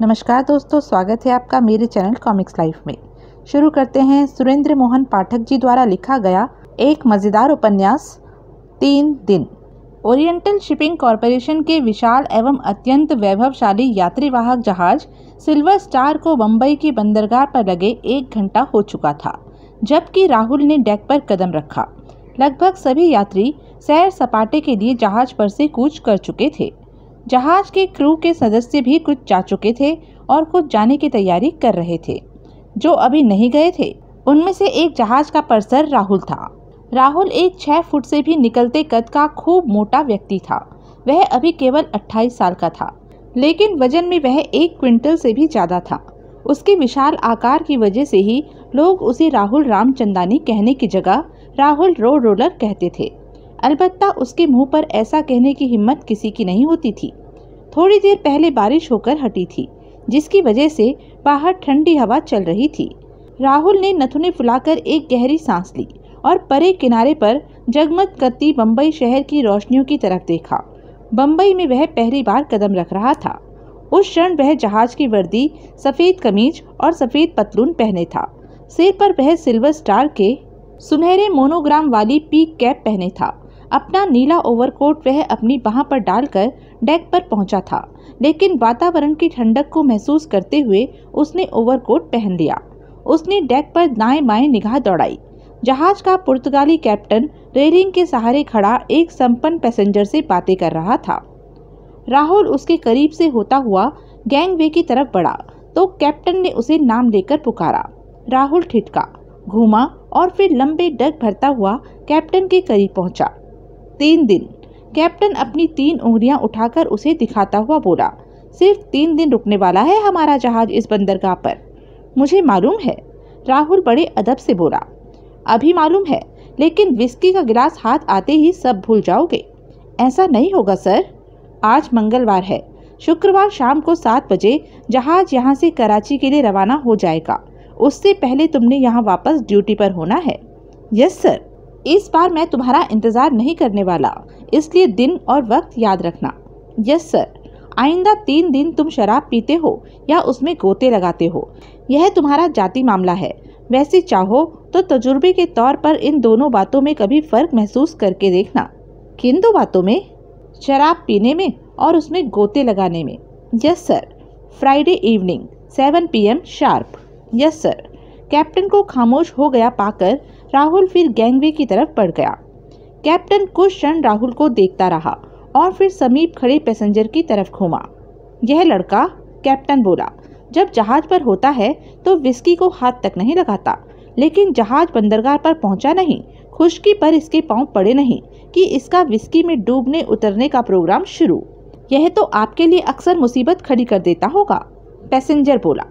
नमस्कार दोस्तों, स्वागत है आपका मेरे चैनल कॉमिक्स लाइफ में। शुरू करते हैं सुरेंद्र मोहन पाठक जी द्वारा लिखा गया एक मज़ेदार उपन्यास, तीन दिन। ओरिएंटल शिपिंग कॉरपोरेशन के विशाल एवं अत्यंत वैभवशाली यात्रीवाहक जहाज़ सिल्वर स्टार को बम्बई की बंदरगाह पर लगे एक घंटा हो चुका था, जबकि राहुल ने डेक पर कदम रखा। लगभग सभी यात्री सैर सपाटे के लिए जहाज़ पर से कूच कर चुके थे। जहाज़ के क्रू के सदस्य भी कुछ जा चुके थे और कुछ जाने की तैयारी कर रहे थे। जो अभी नहीं गए थे, उनमें से एक जहाज़ का परसर राहुल था। राहुल एक छह फुट से भी निकलते कद का खूब मोटा व्यक्ति था। वह अभी केवल 28 साल का था, लेकिन वज़न में वह एक क्विंटल से भी ज़्यादा था। उसके विशाल आकार की वजह से ही लोग उसे राहुल रामचंदानी कहने की जगह राहुल रोड रोलर कहते थे। अलबत्ता उसके मुँह पर ऐसा कहने की हिम्मत किसी की नहीं होती थी। थोड़ी देर पहले बारिश होकर हटी थी, जिसकी वजह से बाहर ठंडी हवा चल रही थी। राहुल ने नथुने फुलाकर एक गहरी सांस ली और परे किनारे पर जगमग करती बम्बई शहर की रोशनियों की तरफ़ देखा। बम्बई में वह पहली बार कदम रख रहा था। उस क्षण वह जहाज़ की वर्दी, सफ़ेद कमीज और सफ़ेद पतलून पहने था। सिर पर वह सिल्वर स्टार के सुनहरे मोनोग्राम वाली पीक कैप पहने था। अपना नीला ओवरकोट वह अपनी बाह पर डालकर डेक पर पहुँचा था, लेकिन वातावरण की ठंडक को महसूस करते हुए उसने ओवरकोट पहन लिया। उसने डेक पर दाएँ बाएँ निगाह दौड़ाई। जहाज़ का पुर्तगाली कैप्टन रेलिंग के सहारे खड़ा एक संपन्न पैसेंजर से बातें कर रहा था। राहुल उसके करीब से होता हुआ गैंगवे की तरफ़ बढ़ा तो कैप्टन ने उसे नाम लेकर पुकारा। राहुल ठिठका, घूमा और फिर लंबे डग भरता हुआ कैप्टन के करीब पहुँचा। तीन दिन। कैप्टन अपनी तीन उंगलियाँ उठाकर उसे दिखाता हुआ बोला, सिर्फ़ तीन दिन रुकने वाला है हमारा जहाज़ इस बंदरगाह पर। मुझे मालूम है, राहुल बड़े अदब से बोला। अभी मालूम है, लेकिन विस्की का गिलास हाथ आते ही सब भूल जाओगे। ऐसा नहीं होगा, सर। आज मंगलवार है। शुक्रवार शाम को सात बजे जहाज़ यहाँ से कराची के लिए रवाना हो जाएगा। उससे पहले तुमने यहाँ वापस ड्यूटी पर होना है। Yes, sir. इस बार मैं तुम्हारा इंतज़ार नहीं करने वाला। इसलिए दिन और वक्त याद रखना। Yes, sir. आइंदा तीन दिन तुम शराब पीते हो या उसमें गोते लगाते हो। यह तुम्हारा जाति मामला है। वैसे चाहो तो तजुर्बे के तौर पर इन दोनों बातों में कभी फ़र्क महसूस करके देखना। किन दो बातों में? शराब पीने में और उसमें गोते लगाने में। Yes, sir. Friday evening, seven PM sharp. Yes, sir. Captain को खामोश हो गया पाकर राहुल फिर गैंगवे की तरफ़ बढ़ गया। कैप्टन कुछ क्षण राहुल को देखता रहा और फिर समीप खड़े पैसेंजर की तरफ़ घूमा। यह लड़का कैप्टन बोला, जब जहाज़ पर होता है तो विस्की को हाथ तक नहीं लगाता, लेकिन जहाज़ बंदरगाह पर पहुँचा नहीं। खुशकी पर इसके पाँव पड़े नहीं कि इसका विस्की में डूबने उतरने का प्रोग्राम शुरू। यह तो आपके लिए अक्सर मुसीबत खड़ी कर देता होगा। पैसेंजर बोला,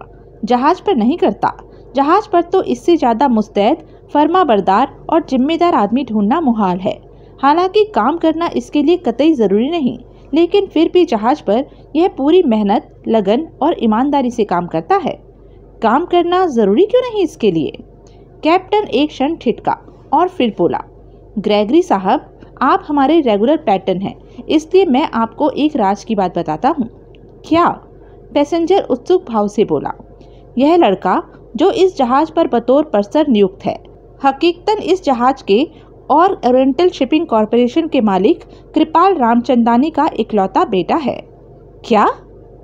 जहाज़ पर नहीं करता। जहाज़ पर तो इससे ज़्यादा मुस्तैद फर्मा बरदार और जिम्मेदार आदमी ढूंढना मुहाल है। हालाँकि काम करना इसके लिए कतई ज़रूरी नहीं, लेकिन फिर भी जहाज़ पर यह पूरी मेहनत, लगन और ईमानदारी से काम करता है। काम करना ज़रूरी क्यों नहीं इसके लिए? कैप्टन एक क्षण ठिटका और फिर बोला, ग्रेगरी साहब, आप हमारे रेगुलर पैटर्न हैं, इसलिए मैं आपको एक राज की बात बताता हूँ। क्या? पैसेंजर उत्सुक भाव से बोला, यह लड़का जो इस जहाज़ पर बतौर परसर नियुक्त है हकीकतन इस जहाज़ के और ओरिएंटल शिपिंग कॉरपोरेशन के मालिक कृपाल रामचंदानी का इकलौता बेटा है। क्या?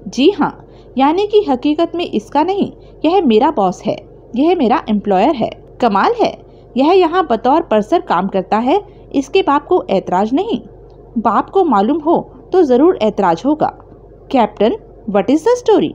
जी हाँ यानी कि हकीकत में इसका नहीं, यह मेरा बॉस है, यह मेरा एम्प्लॉयर है। कमाल है, यह यहाँ बतौर परसर काम करता है, इसके बाप को ऐतराज नहीं। बाप को मालूम हो तो ज़रूर ऐतराज होगा। Captain what is the story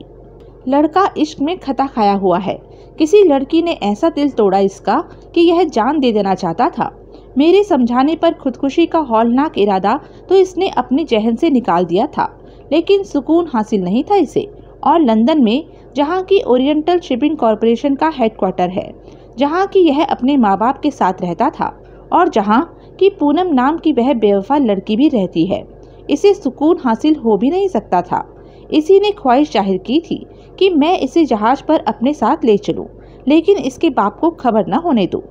लड़का इश्क में खता खाया हुआ है। किसी लड़की ने ऐसा दिल तोड़ा इसका कि यह जान दे देना चाहता था। मेरे समझाने पर खुदकुशी का हौलनाक इरादा तो इसने अपने जहन से निकाल दिया था, लेकिन सुकून हासिल नहीं था इसे। और लंदन में, जहाँ की ओरिएंटल शिपिंग कॉरपोरेशन का हेडक्वार्टर है, जहाँ की यह अपने माँ बाप के साथ रहता था, और जहाँ की पूनम नाम की वह बेवफा लड़की भी रहती है, इसे सुकून हासिल हो भी नहीं सकता था। इसी ने ख्वाहिश ज़ाहिर की थी कि मैं इसे जहाज़ पर अपने साथ ले चलूँ, लेकिन इसके बाप को खबर न होने दूँ।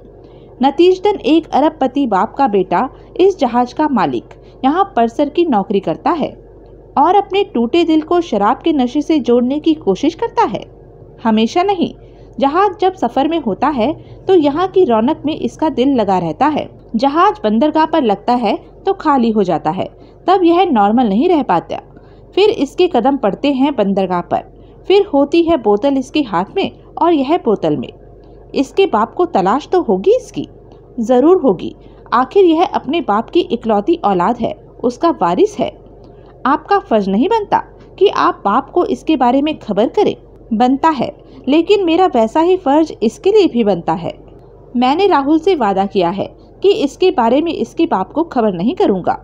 नतीजतन एक अरबपति बाप का बेटा इस जहाज़ का मालिक यहाँ परसर की नौकरी करता है और अपने टूटे दिल को शराब के नशे से जोड़ने की कोशिश करता है। हमेशा नहीं जहाज़ जब सफ़र में होता है तो यहाँ की रौनक में इसका दिल लगा रहता है। जहाज़ बंदरगाह पर लगता है तो खाली हो जाता है तब यह नॉर्मल नहीं रह पाता। फिर इसके कदम पड़ते हैं बंदरगाह पर। फिर होती है बोतल इसके हाथ में और यह बोतल में। इसके बाप को तलाश तो होगी इसकी? ज़रूर होगी। आखिर यह अपने बाप की इकलौती औलाद है, उसका वारिस है। आपका फ़र्ज़ नहीं बनता कि आप बाप को इसके बारे में खबर करें। बनता है, लेकिन मेरा वैसा ही फ़र्ज़ इसके लिए भी बनता है। मैंने राहुल से वादा किया है कि इसके बारे में इसके बाप को खबर नहीं करूँगा।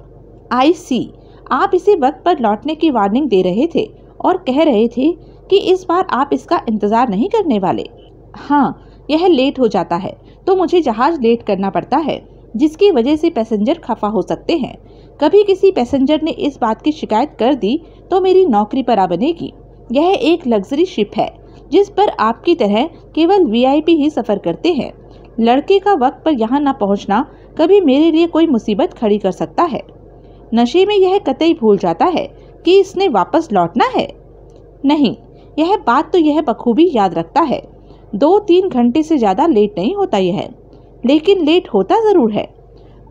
आई सी। आप इसे वक्त पर लौटने की वार्निंग दे रहे थे और कह रहे थे कि इस बार आप इसका इंतज़ार नहीं करने वाले। हाँ यह लेट हो जाता है तो मुझे जहाज़ लेट करना पड़ता है, जिसकी वजह से पैसेंजर खफा हो सकते हैं। कभी किसी पैसेंजर ने इस बात की शिकायत कर दी तो मेरी नौकरी पर आ बनेगी। यह एक लग्जरी शिप है, जिस पर आपकी तरह केवल वीआईपी ही सफ़र करते हैं। लड़के का वक्त पर यहाँ न पहुँचना कभी मेरे लिए कोई मुसीबत खड़ी कर सकता है। नशे में यह कतई भूल जाता है कि इसने वापस लौटना है। नहीं, यह बात तो यह बखूबी याद रखता है। दो तीन घंटे से ज़्यादा लेट नहीं होता यह। लेकिन लेट होता ज़रूर है।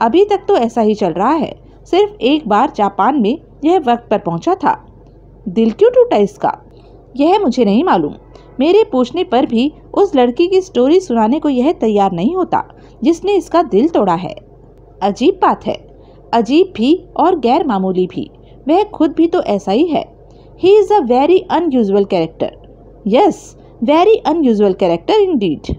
अभी तक तो ऐसा ही चल रहा है। सिर्फ़ एक बार जापान में यह वक्त पर पहुँचा था। दिल क्यों टूटा इसका? यह मुझे नहीं मालूम। मेरे पूछने पर भी उस लड़की की स्टोरी सुनाने को यह तैयार नहीं होता जिसने इसका दिल तोड़ा है। अजीब बात है। अजीब भी और गैर मामूली भी। वह खुद भी तो ऐसा ही है। He is a very unusual character yes very unusual character indeed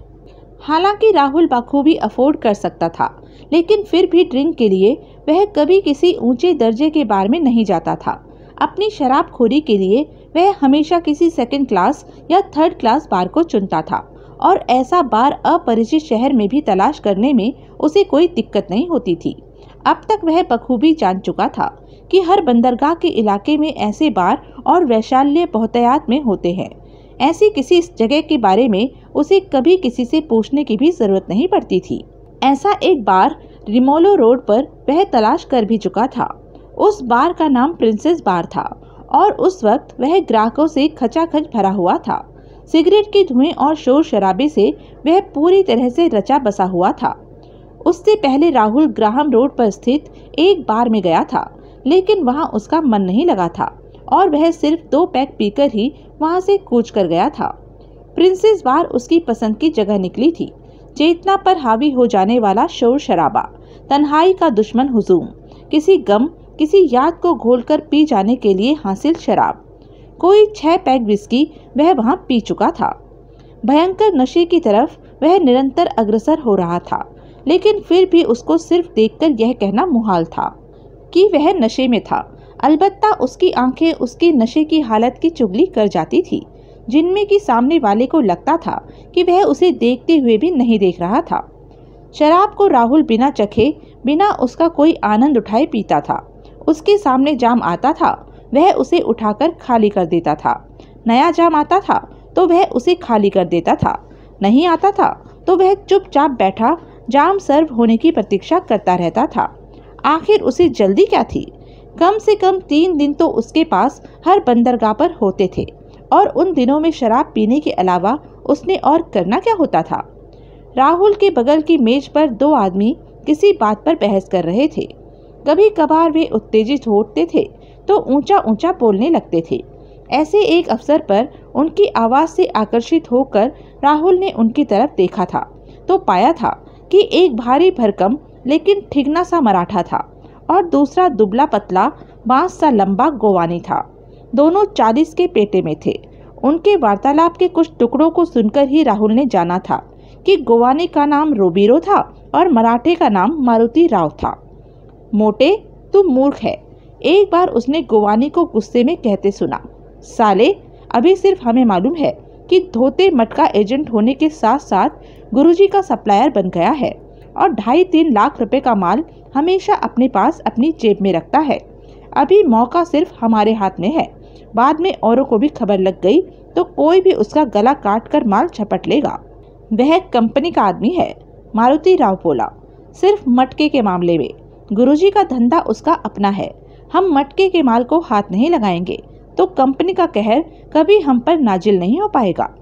हालाँकि राहुल बखूबी अफोर्ड कर सकता था, लेकिन फिर भी ड्रिंक के लिए वह कभी किसी ऊँचे दर्जे के बार में नहीं जाता था। अपनी शराबखोरी के लिए वह हमेशा किसी सेकंड क्लास या थर्ड क्लास बार को चुनता था, और ऐसा बार अपरिचित शहर में भी तलाश करने में उसे कोई दिक्कत नहीं होती थी। अब तक वह बखूबी जान चुका था कि हर बंदरगाह के इलाके में ऐसे बार और वैशाल्य बहुतायात में होते हैं। ऐसी किसी जगह के बारे में उसे कभी किसी से पूछने की भी ज़रूरत नहीं पड़ती थी। ऐसा एक बार रिमोलो रोड पर वह तलाश कर भी चुका था। उस बार का नाम प्रिंसेस बार था और उस वक्त वह ग्राहकों से खचाखच भरा हुआ था। सिगरेट के धुएँ और शोर शराबे से वह पूरी तरह से रचा बसा हुआ था। उससे पहले राहुल ग्राहम रोड पर स्थित एक बार में गया था, लेकिन वहाँ उसका मन नहीं लगा था और वह सिर्फ़ दो पैक पीकर ही वहाँ से कूच कर गया था। प्रिंसेस बार उसकी पसंद की जगह निकली थी। चेतना पर हावी हो जाने वाला शोर शराबा, तन्हाई का दुश्मन हुजूम, किसी गम, किसी याद को घोलकर पी जाने के लिए हासिल शराब। कोई छह पैक विस्की वह वहाँ पी चुका था। भयंकर नशे की तरफ़ वह निरंतर अग्रसर हो रहा था। लेकिन फिर भी उसको सिर्फ़ देखकर यह कहना मुहाल था कि वह नशे में था। अलबत्ता उसकी आँखें उसकी नशे की हालत की चुगली कर जाती थी, जिनमें कि सामने वाले को लगता था कि वह उसे देखते हुए भी नहीं देख रहा था। शराब को राहुल बिना चखे, बिना उसका कोई आनंद उठाए पीता था। उसके सामने जाम आता था, वह उसे उठाकर खाली कर देता था। नया जाम आता था तो वह उसे खाली कर देता था। नहीं आता था तो वह चुपचाप बैठा जाम सर्व होने की प्रतीक्षा करता रहता था। आखिर उसे जल्दी क्या थी? कम से कम तीन दिन तो उसके पास हर बंदरगाह पर होते थे, और उन दिनों में शराब पीने के अलावा उसने और करना क्या होता था? राहुल के बगल की मेज पर दो आदमी किसी बात पर बहस कर रहे थे। कभी कभार वे उत्तेजित होते थे तो ऊँचा ऊँचा बोलने लगते थे। ऐसे एक अवसर पर उनकी आवाज़ से आकर्षित होकर राहुल ने उनकी तरफ़ देखा था तो पाया था कि एक भारी भरकम, लेकिन ठिगना सा मराठा था, और दूसरा दुबला पतला, बाँस सा लंबा गोवानी था। दोनों चालीस के पेटे में थे। उनके वार्तालाप के कुछ टुकड़ों को सुनकर ही राहुल ने जाना था कि गोवानी का नाम रोबीरो था और मराठे का नाम मारुति राव था। मोटे, तू मूर्ख है। एक बार उसने गोवानी को गुस्से में कहते सुना, साले, अभी सिर्फ़ हमें मालूम है कि धोते मटका एजेंट होने के साथ साथ गुरुजी का सप्लायर बन गया है और ढाई तीन लाख रुपए का माल हमेशा अपने पास अपनी जेब में रखता है। अभी मौका सिर्फ़ हमारे हाथ में है। बाद में औरों को भी खबर लग गई तो कोई भी उसका गला काट कर माल झपट लेगा। वह कंपनी का आदमी है, मारुति राव बोला। सिर्फ़ मटके के मामले में, गुरुजी का धंधा उसका अपना है। हम मटके के माल को हाथ नहीं लगाएँगे। तो कंपनी का कहर कभी हम पर नाजिल नहीं हो पाएगा।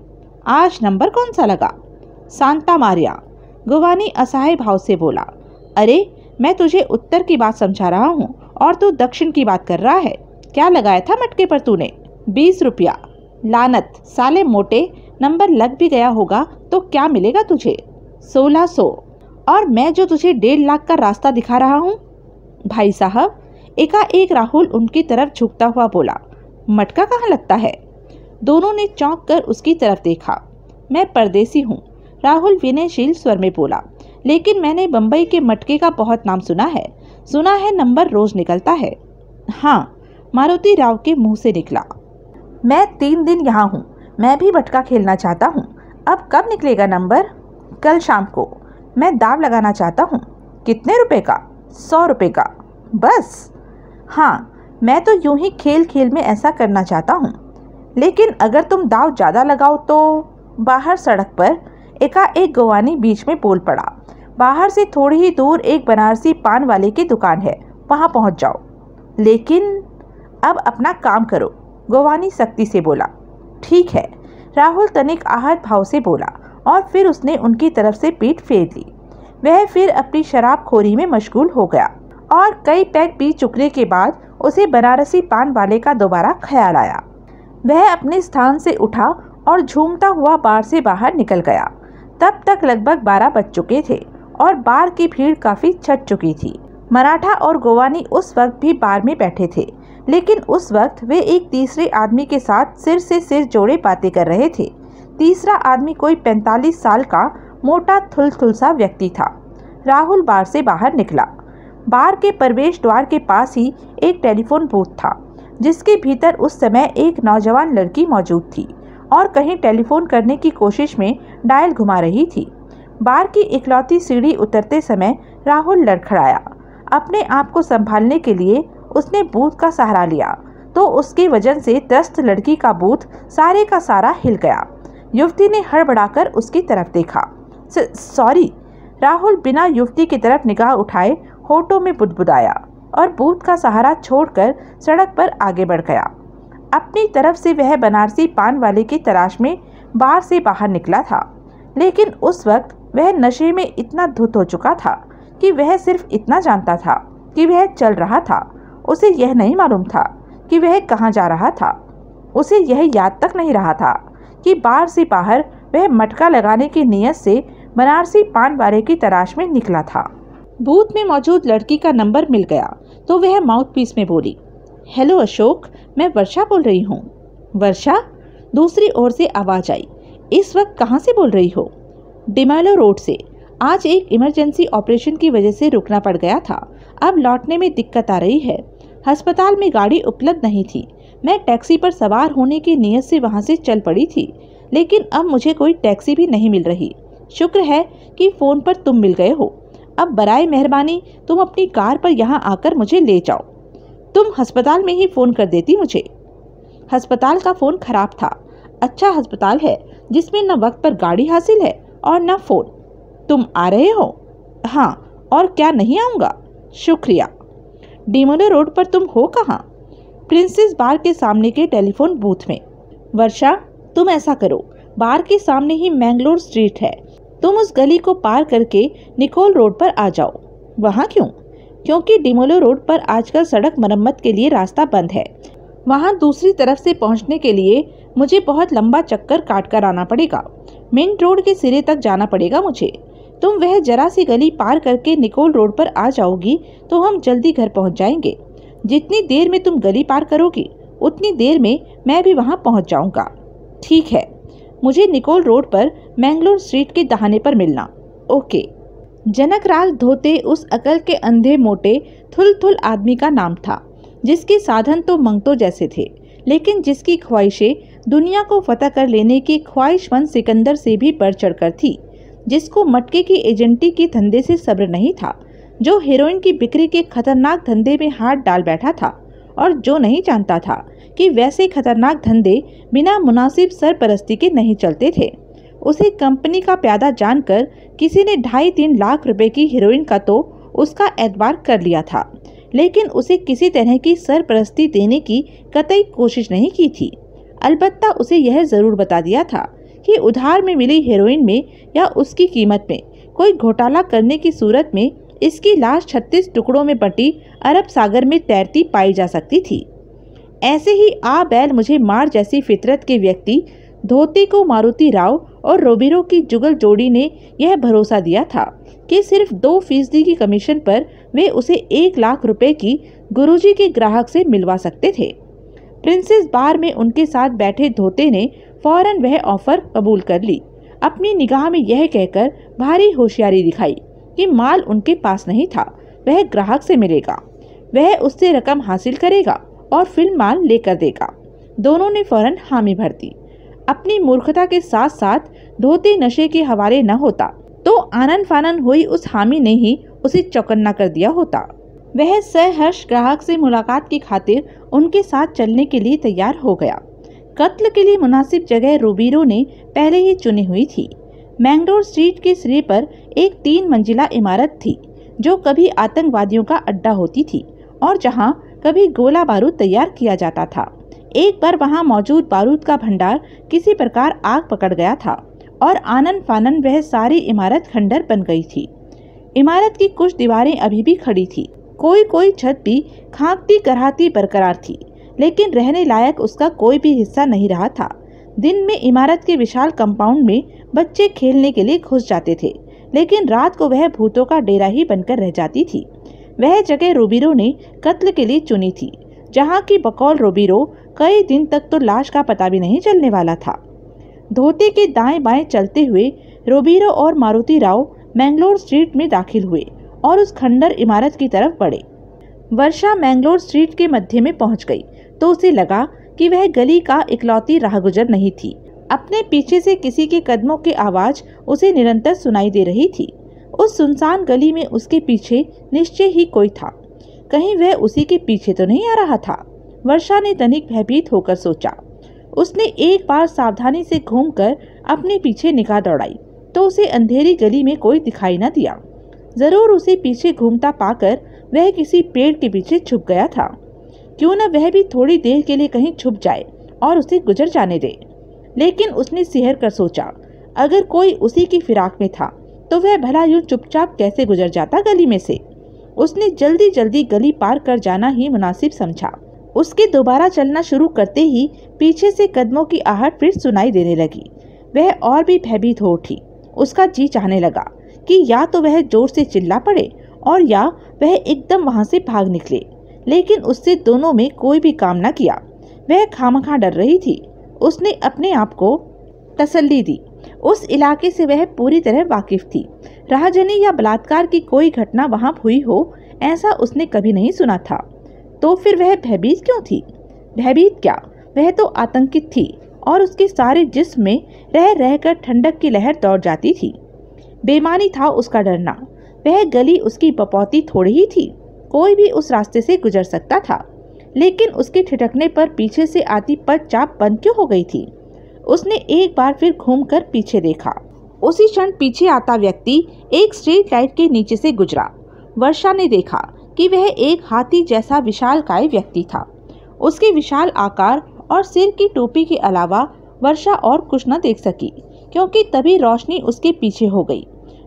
आज नंबर कौन सा लगा? सांता मारिया, गुवानी असहाय भाव से बोला, अरे, मैं तुझे उत्तर की बात समझा रहा हूँ और तू दक्षिण की बात कर रहा है। क्या लगाया था मटके पर तूने? बीस रुपया। लानत, साले मोटे, नंबर लग भी गया होगा तो क्या मिलेगा तुझे? सोलह सौ। और मैं जो तुझे डेढ़ लाख का रास्ता दिखा रहा हूँ? भाई साहब, एकाएक राहुल उनकी तरफ़ झुकता हुआ बोला मटका कहाँ लगता है? दोनों ने चौंक कर उसकी तरफ़ देखा। मैं परदेसी हूँ। राहुल विनयशील स्वर में बोला, लेकिन मैंने बम्बई के मटके का बहुत नाम सुना है। सुना है नंबर रोज निकलता है। हाँ मारुति राव के मुँह से निकला। मैं तीन दिन यहाँ हूँ। मैं भी मटका खेलना चाहता हूँ। अब कब निकलेगा नंबर? कल शाम को। मैं दाव लगाना चाहता हूँ। कितने रुपए का? सौ रुपये का। बस? हाँ मैं तो यूँ ही खेल खेल में ऐसा करना चाहता हूँ। लेकिन अगर तुम दाव ज़्यादा लगाओ तो? बाहर सड़क पर एकाएक गवानी बीच में बोल पड़ा। बाहर से थोड़ी ही दूर एक बनारसी पान वाले की दुकान है। वहाँ पहुँच जाओ। लेकिन अब अपना काम करो गोवानी सख्ती से बोला। ठीक है। राहुल तनिक आहत भाव से बोला और फिर उसने उनकी तरफ़ से पीठ फेर ली। वह फिर अपनी शराब खोरी में मशगूल हो गया और कई पैक पी चुकने के बाद उसे बनारसी पान वाले का दोबारा ख्याल आया। वह अपने स्थान से उठा और झूमता हुआ बार से बाहर निकल गया। तब तक लगभग बारह बज चुके थे और बार की भीड़ काफ़ी छट चुकी थी। मराठा और गोवानी उस वक्त भी बार में बैठे थे, लेकिन उस वक्त वे एक तीसरे आदमी के साथ सिर से सिर जोड़े बातें कर रहे थे। तीसरा आदमी कोई 45 साल का मोटा थुल सा व्यक्ति था। राहुल बार से बाहर निकला। बार के प्रवेश द्वार के पास ही एक टेलीफोन बूथ था, जिसके भीतर उस समय एक नौजवान लड़की मौजूद थी और कहीं टेलीफोन करने की कोशिश में डायल घुमा रही थी। बार की इकलौती सीढ़ी उतरते समय राहुल लड़खड़ाया। अपने आप को संभालने के लिए उसने बूथ का सहारा लिया तो उसके वज़न से त्रस्त लड़की का बूथ सारे का सारा हिल गया। युवती ने हड़बड़ाकर उसकी तरफ़ देखा। सॉरी। राहुल बिना युवती की तरफ़ निगाह उठाए होठों में बुदबुदाया और बूथ का सहारा छोड़कर सड़क पर आगे बढ़ गया। अपनी तरफ़ से वह बनारसी पान वाले की तलाश में बार से बाहर निकला था, लेकिन उस वक्त वह नशे में इतना धुत हो चुका था कि वह सिर्फ़ इतना जानता था कि वह चल रहा था। उसे यह नहीं मालूम था कि वह कहाँ जा रहा था। उसे यह याद तक नहीं रहा था कि बार से बाहर वह मटका लगाने की नीयत से बनारसी पान वाले की तलाश में निकला था। बूथ में मौजूद लड़की का नंबर मिल गया तो वह माउथ पीस में बोली, हेलो अशोक, मैं वर्षा बोल रही हूँ। वर्षा? दूसरी ओर से आवाज़ आई, इस वक्त कहाँ से बोल रही हो? डिमालो रोड से। आज एक इमरजेंसी ऑपरेशन की वजह से रुकना पड़ गया था। अब लौटने में दिक्कत आ रही है। अस्पताल में गाड़ी उपलब्ध नहीं थी। मैं टैक्सी पर सवार होने की नीयत से वहाँ से चल पड़ी थी, लेकिन अब मुझे कोई टैक्सी भी नहीं मिल रही। शुक्र है कि फ़ोन पर तुम मिल गए हो। अब बरए मेहरबानी, तुम अपनी कार पर यहाँ आकर मुझे ले जाओ। तुम अस्पताल में ही फ़ोन कर देती मुझे। अस्पताल का फ़ोन खराब था। अच्छा अस्पताल है, जिसमें न वक्त पर गाड़ी हासिल है और न फ़ोन। तुम आ रहे हो? हाँ और क्या नहीं आऊँगा? शुक्रिया। डिमोनो रोड पर तुम हो कहाँ? प्रिंसेस बार के सामने के टेलीफोन बूथ में। वर्षा, तुम ऐसा करो। बार के सामने ही मैंगलोर स्ट्रीट है। तुम उस गली को पार करके निकोल रोड पर आ जाओ। वहाँ क्यों? क्योंकि डिमोलो रोड पर आजकल सड़क मरम्मत के लिए रास्ता बंद है। वहाँ दूसरी तरफ़ से पहुँचने के लिए मुझे बहुत लंबा चक्कर काट कर आना पड़ेगा। मेन रोड के सिरे तक जाना पड़ेगा मुझे। तुम वह जरा सी गली पार करके निकोल रोड पर आ जाओगी तो हम जल्दी घर पहुँच जाएँगे। जितनी देर में तुम गली पार करोगी, उतनी देर में मैं भी वहाँ पहुँच जाऊँगा। ठीक है। मुझे निकोल रोड पर मैंगलोर स्ट्रीट के दहाने पर मिलना। ओके। जनक राज धोते उस अकल के अंधे मोटे थुल थुल आदमी का नाम था, जिसके साधन तो मंगतो जैसे थे, लेकिन जिसकी ख्वाहिशें दुनिया को फतह कर लेने की ख्वाहिशमंद सिकंदर से भी बढ़ चढ़कर थी, जिसको मटके की एजेंटी के धंधे से सब्र नहीं था, जो हीरोइन की बिक्री के खतरनाक धंधे में हाथ डाल बैठा था, और जो नहीं जानता था कि वैसे खतरनाक धंधे बिना मुनासिब सरपरस्ती के नहीं चलते थे। उसे कंपनी का प्यादा जानकर किसी ने ढाई तीन लाख रुपए की हीरोइन का तो उसका एतबार कर लिया था, लेकिन उसे किसी तरह की सरपरस्ती देने की कतई कोशिश नहीं की थी। अलबत्ता उसे यह ज़रूर बता दिया था कि उधार में मिली हेरोइन में या उसकी कीमत में कोई घोटाला करने की सूरत में इसकी लाश छत्तीस टुकड़ों में बटी अरब सागर में तैरती पाई जा सकती थी। ऐसे ही आ बैल मुझे मार जैसी फितरत के व्यक्ति धोती को मारुति राव और रोबिरो की जुगल जोड़ी ने यह भरोसा दिया था कि सिर्फ़ दो फ़ीसदी की कमीशन पर वे उसे एक लाख रुपए की गुरुजी के ग्राहक से मिलवा सकते थे। प्रिंसेस बार में उनके साथ बैठे धोते ने फ़ौरन वह ऑफ़र कबूल कर ली। अपनी निगाह में यह कहकर भारी होशियारी दिखाई कि माल उनके पास नहीं था, वह ग्राहक से मिलेगा। वह उससे रकम हासिल करेगा और फिर माल लेकर देगा। दोनों ने फ़ौरन हामी भर दी। अपनी मूर्खता के साथ साथ धोते नशे के हवाले न होता। तो आनंद फानन हुई उस हामी ने ही उसे चौकन्ना कर दिया होता। वह सहर्ष ग्राहक से मुलाकात की खातिर उनके साथ चलने के लिए तैयार हो गया। कत्ल के लिए मुनासिब जगह रूबीरो ने पहले ही चुनी हुई थी। मैंगलोर स्ट्रीट के सिरे पर एक तीन मंजिला इमारत थी, जो कभी आतंकवादियों का अड्डा होती थी और जहाँ कभी गोला बारूद तैयार किया जाता था। एक बार वहाँ मौजूद बारूद का भंडार किसी प्रकार आग पकड़ गया था और आनंद फानन वह सारी इमारत खंडर बन गई थी। इमारत की कुछ दीवारें अभी भी खड़ी थी। कोई कोई छत भी खाकती कराती बरकरार थी, लेकिन रहने लायक उसका कोई भी हिस्सा नहीं रहा था। दिन में इमारत के विशाल कंपाउंड में बच्चे खेलने के लिए घुस जाते थे, लेकिन रात को वह भूतों का डेरा ही बनकर रह जाती थी। वह जगह रोबीरो ने कत्ल के लिए चुनी थी, जहाँ की बकौल रोबीरो कई दिन तक तो लाश का पता भी नहीं चलने वाला था। धोते के दाएँ बाएँ चलते हुए रोबीरो और मारुति राव मैंगलोर स्ट्रीट में दाखिल हुए और उस खंडर इमारत की तरफ़ बढ़े। वर्षा मैंगलोर स्ट्रीट के मध्य में पहुँच गई तो उसे लगा कि वह गली का इकलौती राहगुजर नहीं थी। अपने पीछे से किसी के कदमों की आवाज़ उसे निरंतर सुनाई दे रही थी। उस सुनसान गली में उसके पीछे निश्चय ही कोई था। कहीं वह उसी के पीछे तो नहीं आ रहा था। वर्षा ने तनिक भयभीत होकर सोचा। उसने एक बार सावधानी से घूमकर अपने पीछे निगाह दौड़ाई तो उसे अंधेरी गली में कोई दिखाई न दिया। ज़रूर उसे पीछे घूमता पाकर वह किसी पेड़ के पीछे छुप गया था। क्यों न वह भी थोड़ी देर के लिए कहीं छुप जाए और उसे गुजर जाने दे। लेकिन उसने सिहर कर सोचा, अगर कोई उसी की फिराक में था तो वह भला यूँ चुपचाप कैसे गुजर जाता गली में से? उसने जल्दी जल्दी गली पार कर जाना ही मुनासिब समझा। उसके दोबारा चलना शुरू करते ही पीछे से कदमों की आहट फिर सुनाई देने लगी। वह और भी भयभीत हो उठी। उसका जी चाहने लगा कि या तो वह ज़ोर से चिल्ला पड़े और या वह एकदम वहाँ से भाग निकले, लेकिन उससे दोनों में कोई भी काम न किया। वह खामखा डर रही थी। उसने अपने आप को तसल्ली दी। उस इलाके से वह पूरी तरह वाकिफ थी। राहजनी या बलात्कार की कोई घटना वहाँ हुई हो, ऐसा उसने कभी नहीं सुना था। तो फिर वह भयभीत क्यों थी? भयभीत क्या? वह तो आतंकित थी और उसके सारे जिस्म में रह रहकर ठंडक की लहर दौड़ जाती थी। बेमानी था उसका डरना। वह गली उसकी बपौती थोड़ी ही थी। कोई भी उस रास्ते से गुजर सकता था। लेकिन उसके ठिठकने पर पीछे से आती पद चाप बंद क्यों हो गई थी? उसने एक बार फिर घूमकर पीछे देखा। उसी क्षण पीछे आता व्यक्ति एक स्ट्रीट लाइट के नीचे से गुजरा। वर्षा ने देखा। कि वह एक हाथी जैसा विशाल काय व्यक्ति था। उसके विशाल आकार और सिर की टोपी के अलावा वर्षा और कुछ न देख सकी, क्योंकि तभी रोशनी उसके पीछे हो गई।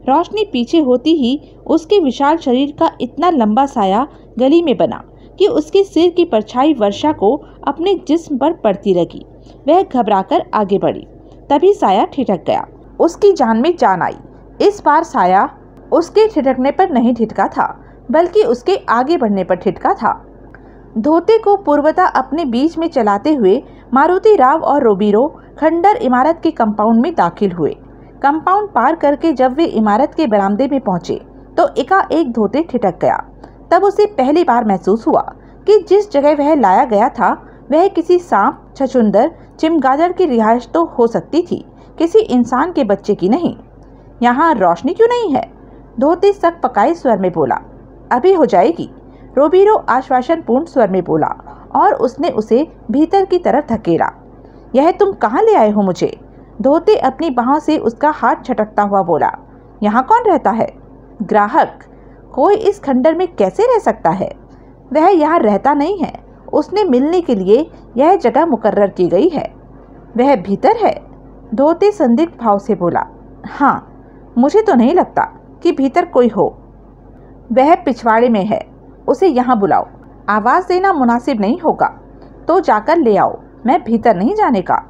रोशनी पीछे होती ही उसके विशाल शरीर का इतना लंबा साया गली में बना कि उसके सिर की परछाई वर्षा को अपने जिस्म पर पड़ती लगी। वह घबराकर आगे बढ़ी, तभी साया ठिठक गया। उसकी जान में जान आई। इस बार साया उसके ठिठकने पर नहीं ठिठका था। बल्कि उसके आगे बढ़ने पर ठिठका था। धोते को पूर्वता अपने बीच में चलाते हुए मारुति राव और रोबीरो खंडर इमारत के कंपाउंड में दाखिल हुए। कंपाउंड पार करके जब वे इमारत के बरामदे में पहुँचे तो एका एक धोते ठिटक गया। तब उसे पहली बार महसूस हुआ कि जिस जगह वह लाया गया था, वह किसी सांप, छछुंदर, चिमगादड़ की रिहाइश तो हो सकती थी, किसी इंसान के बच्चे की नहीं। यहाँ रोशनी क्यों नहीं है? धोते सक पकाए स्वर में बोला अभी हो जाएगी। रोबीरो आश्वासन पूर्ण स्वर में बोला और उसने उसे भीतर की तरफ़ धकेला। यह तुम कहाँ ले आए हो मुझे? धोते अपनी बाह से उसका हाथ छटकता हुआ बोला, यहाँ कौन रहता है? ग्राहक, कोई इस खंडर में कैसे रह सकता है? वह यहाँ रहता नहीं है। उसने मिलने के लिए यह जगह मुकर्र की गई है। वह भीतर है? धोते संदिग्ध भाव से बोला हाँ मुझे तो नहीं लगता कि भीतर कोई हो। वह पिछवाड़े में है। उसे यहाँ बुलाओ। आवाज़ देना मुनासिब नहीं होगा। तो जाकर ले आओ। मैं भीतर नहीं जाने का।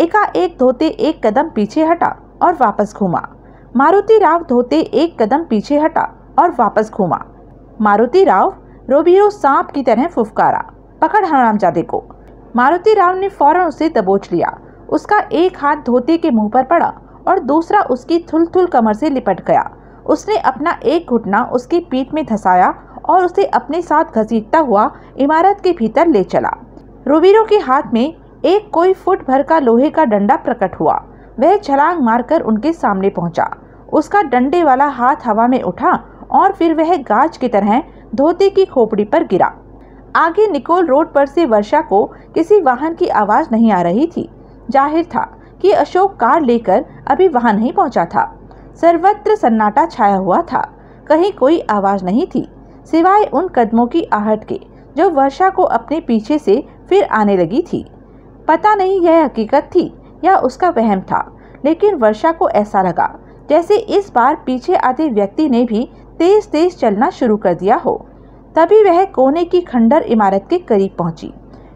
एकाएक धोते एक कदम पीछे हटा और वापस घूमा। मारुति राव धोते एक कदम पीछे हटा और वापस घूमा। मारुति राव रोबियो सांप की तरह फुफकारा। पकड़ हरामजादे को। मारुति राव ने फ़ौरन उसे दबोच लिया। उसका एक हाथ धोते के मुँह पर पड़ा और दूसरा उसकी थुल थुल कमर से लिपट गया। उसने अपना एक घुटना उसकी पीठ में धसाया और उसे अपने साथ घसीटता हुआ इमारत के भीतर ले चला। रोबीरो के हाथ में एक कोई फुट भर का लोहे का डंडा प्रकट हुआ। वह छलांग मारकर उनके सामने पहुँचा। उसका डंडे वाला हाथ हवा में उठा और फिर वह गाज की तरह धोती की खोपड़ी पर गिरा। आगे निकोल रोड पर से वर्षा को किसी वाहन की आवाज़ नहीं आ रही थी। ज़ाहिर था कि अशोक कार लेकर अभी वहाँ नहीं पहुँचा था। सर्वत्र सन्नाटा छाया हुआ था। कहीं कोई आवाज़ नहीं थी। सिवाय उन कदमों की आहट के, जो वर्षा को अपने पीछे से फिर आने लगी थी। पता नहीं यह हकीकत थी या उसका वहम था, लेकिन वर्षा को ऐसा लगा, जैसे इस बार पीछे आते व्यक्ति ने भी तेज तेज चलना शुरू कर दिया हो। तभी वह कोने की खंडर इमारत के करीब पहुँची।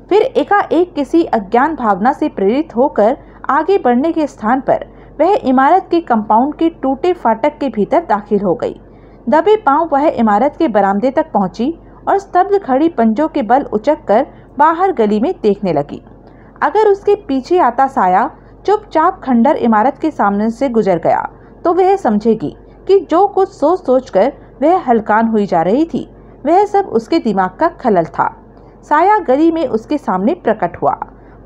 फिर एकाएक किसी अज्ञान भावना से प्रेरित होकर आगे बढ़ने के स्थान पर वह इमारत के कंपाउंड के टूटे फाटक के भीतर दाखिल हो गई। दबे पाँव वह इमारत के बरामदे तक पहुँची और स्तब्ध खड़ी पंजों के बल उचक कर बाहर गली में देखने लगी। अगर उसके पीछे आता साया चुपचाप खंडर इमारत के सामने से गुजर गया तो वह समझेगी कि जो कुछ सोच सोच कर वह हलकान हुई जा रही थी, वह सब उसके दिमाग का खलल था। साया गली में उसके सामने प्रकट हुआ।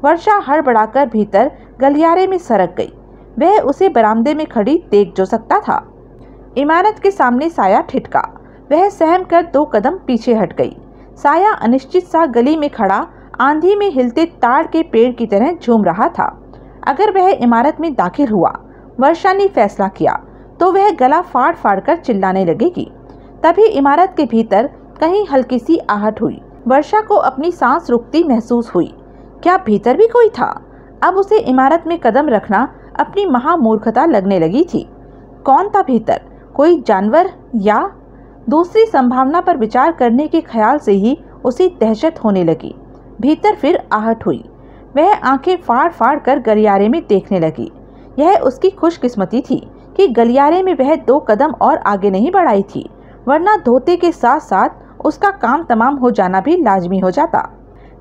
वर्षा हड़बड़ाकर भीतर गलियारे में सरक गई। वह उसे बरामदे में खड़ी देख जो सकता था। इमारत के सामने साया ठिठका। वह सहम कर दो कदम पीछे हट गई। साया अनिश्चित सा गली में खड़ा, आंधी में हिलते ताड़ के पेड़ की तरह झूम रहा था। अगर वह इमारत में दाखिल हुआ, वर्षा ने फैसला किया तो वह गला फाड़ फाड़ कर चिल्लाने लगेगी। तभी इमारत के भीतर कहीं हल्की सी आहट हुई। वर्षा को अपनी सांस रुकती महसूस हुई। क्या भीतर भी कोई था? अब उसे इमारत में कदम रखना अपनी महामूर्खता लगने लगी थी। कौन था भीतर? कोई जानवर या? दूसरी संभावना पर विचार करने के ख्याल से ही उसे दहशत होने लगी। भीतर फिर आहट हुई। वह आँखें फाड़ फाड़ कर गलियारे में देखने लगी। यह उसकी खुशकिस्मती थी कि गलियारे में वह दो कदम और आगे नहीं बढ़ाई थी, वरना धोते के साथ साथ उसका काम तमाम हो जाना भी लाजमी हो जाता।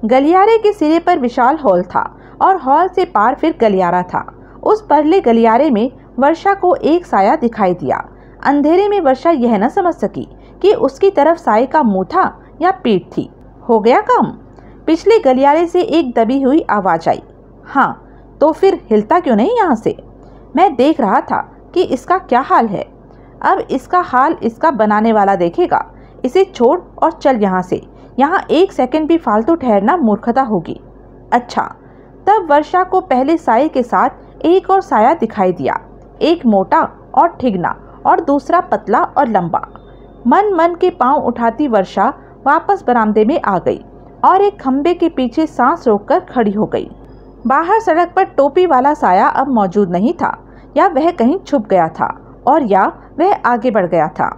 गलियारे के सिरे पर विशाल हॉल था और हॉल से पार फिर गलियारा था। उस परले गलियारे में वर्षा को एक साया दिखाई दिया। अंधेरे में वर्षा यह न समझ सकी कि उसकी तरफ़ साय का मुँह था या पीठ थी। हो गया काम? पिछले गलियारे से एक दबी हुई आवाज़ आई। हाँ तो फिर हिलता क्यों नहीं यहाँ से? मैं देख रहा था कि इसका क्या हाल है। अब इसका हाल इसका बनाने वाला देखेगा। इसे छोड़ और चल यहाँ से। यहाँ एक सेकंड भी फालतू ठहरना मूर्खता होगी। अच्छा तब वर्षा को पहले साय के साथ एक और साया दिखाई दिया। एक मोटा और ठिगना और दूसरा पतला और लंबा। मन मन के पाँव उठाती वर्षा वापस बरामदे में आ गई और एक खम्बे के पीछे सांस रोककर खड़ी हो गई। बाहर सड़क पर टोपी वाला साया अब मौजूद नहीं था, या वह कहीं छुप गया था और या वह आगे बढ़ गया था।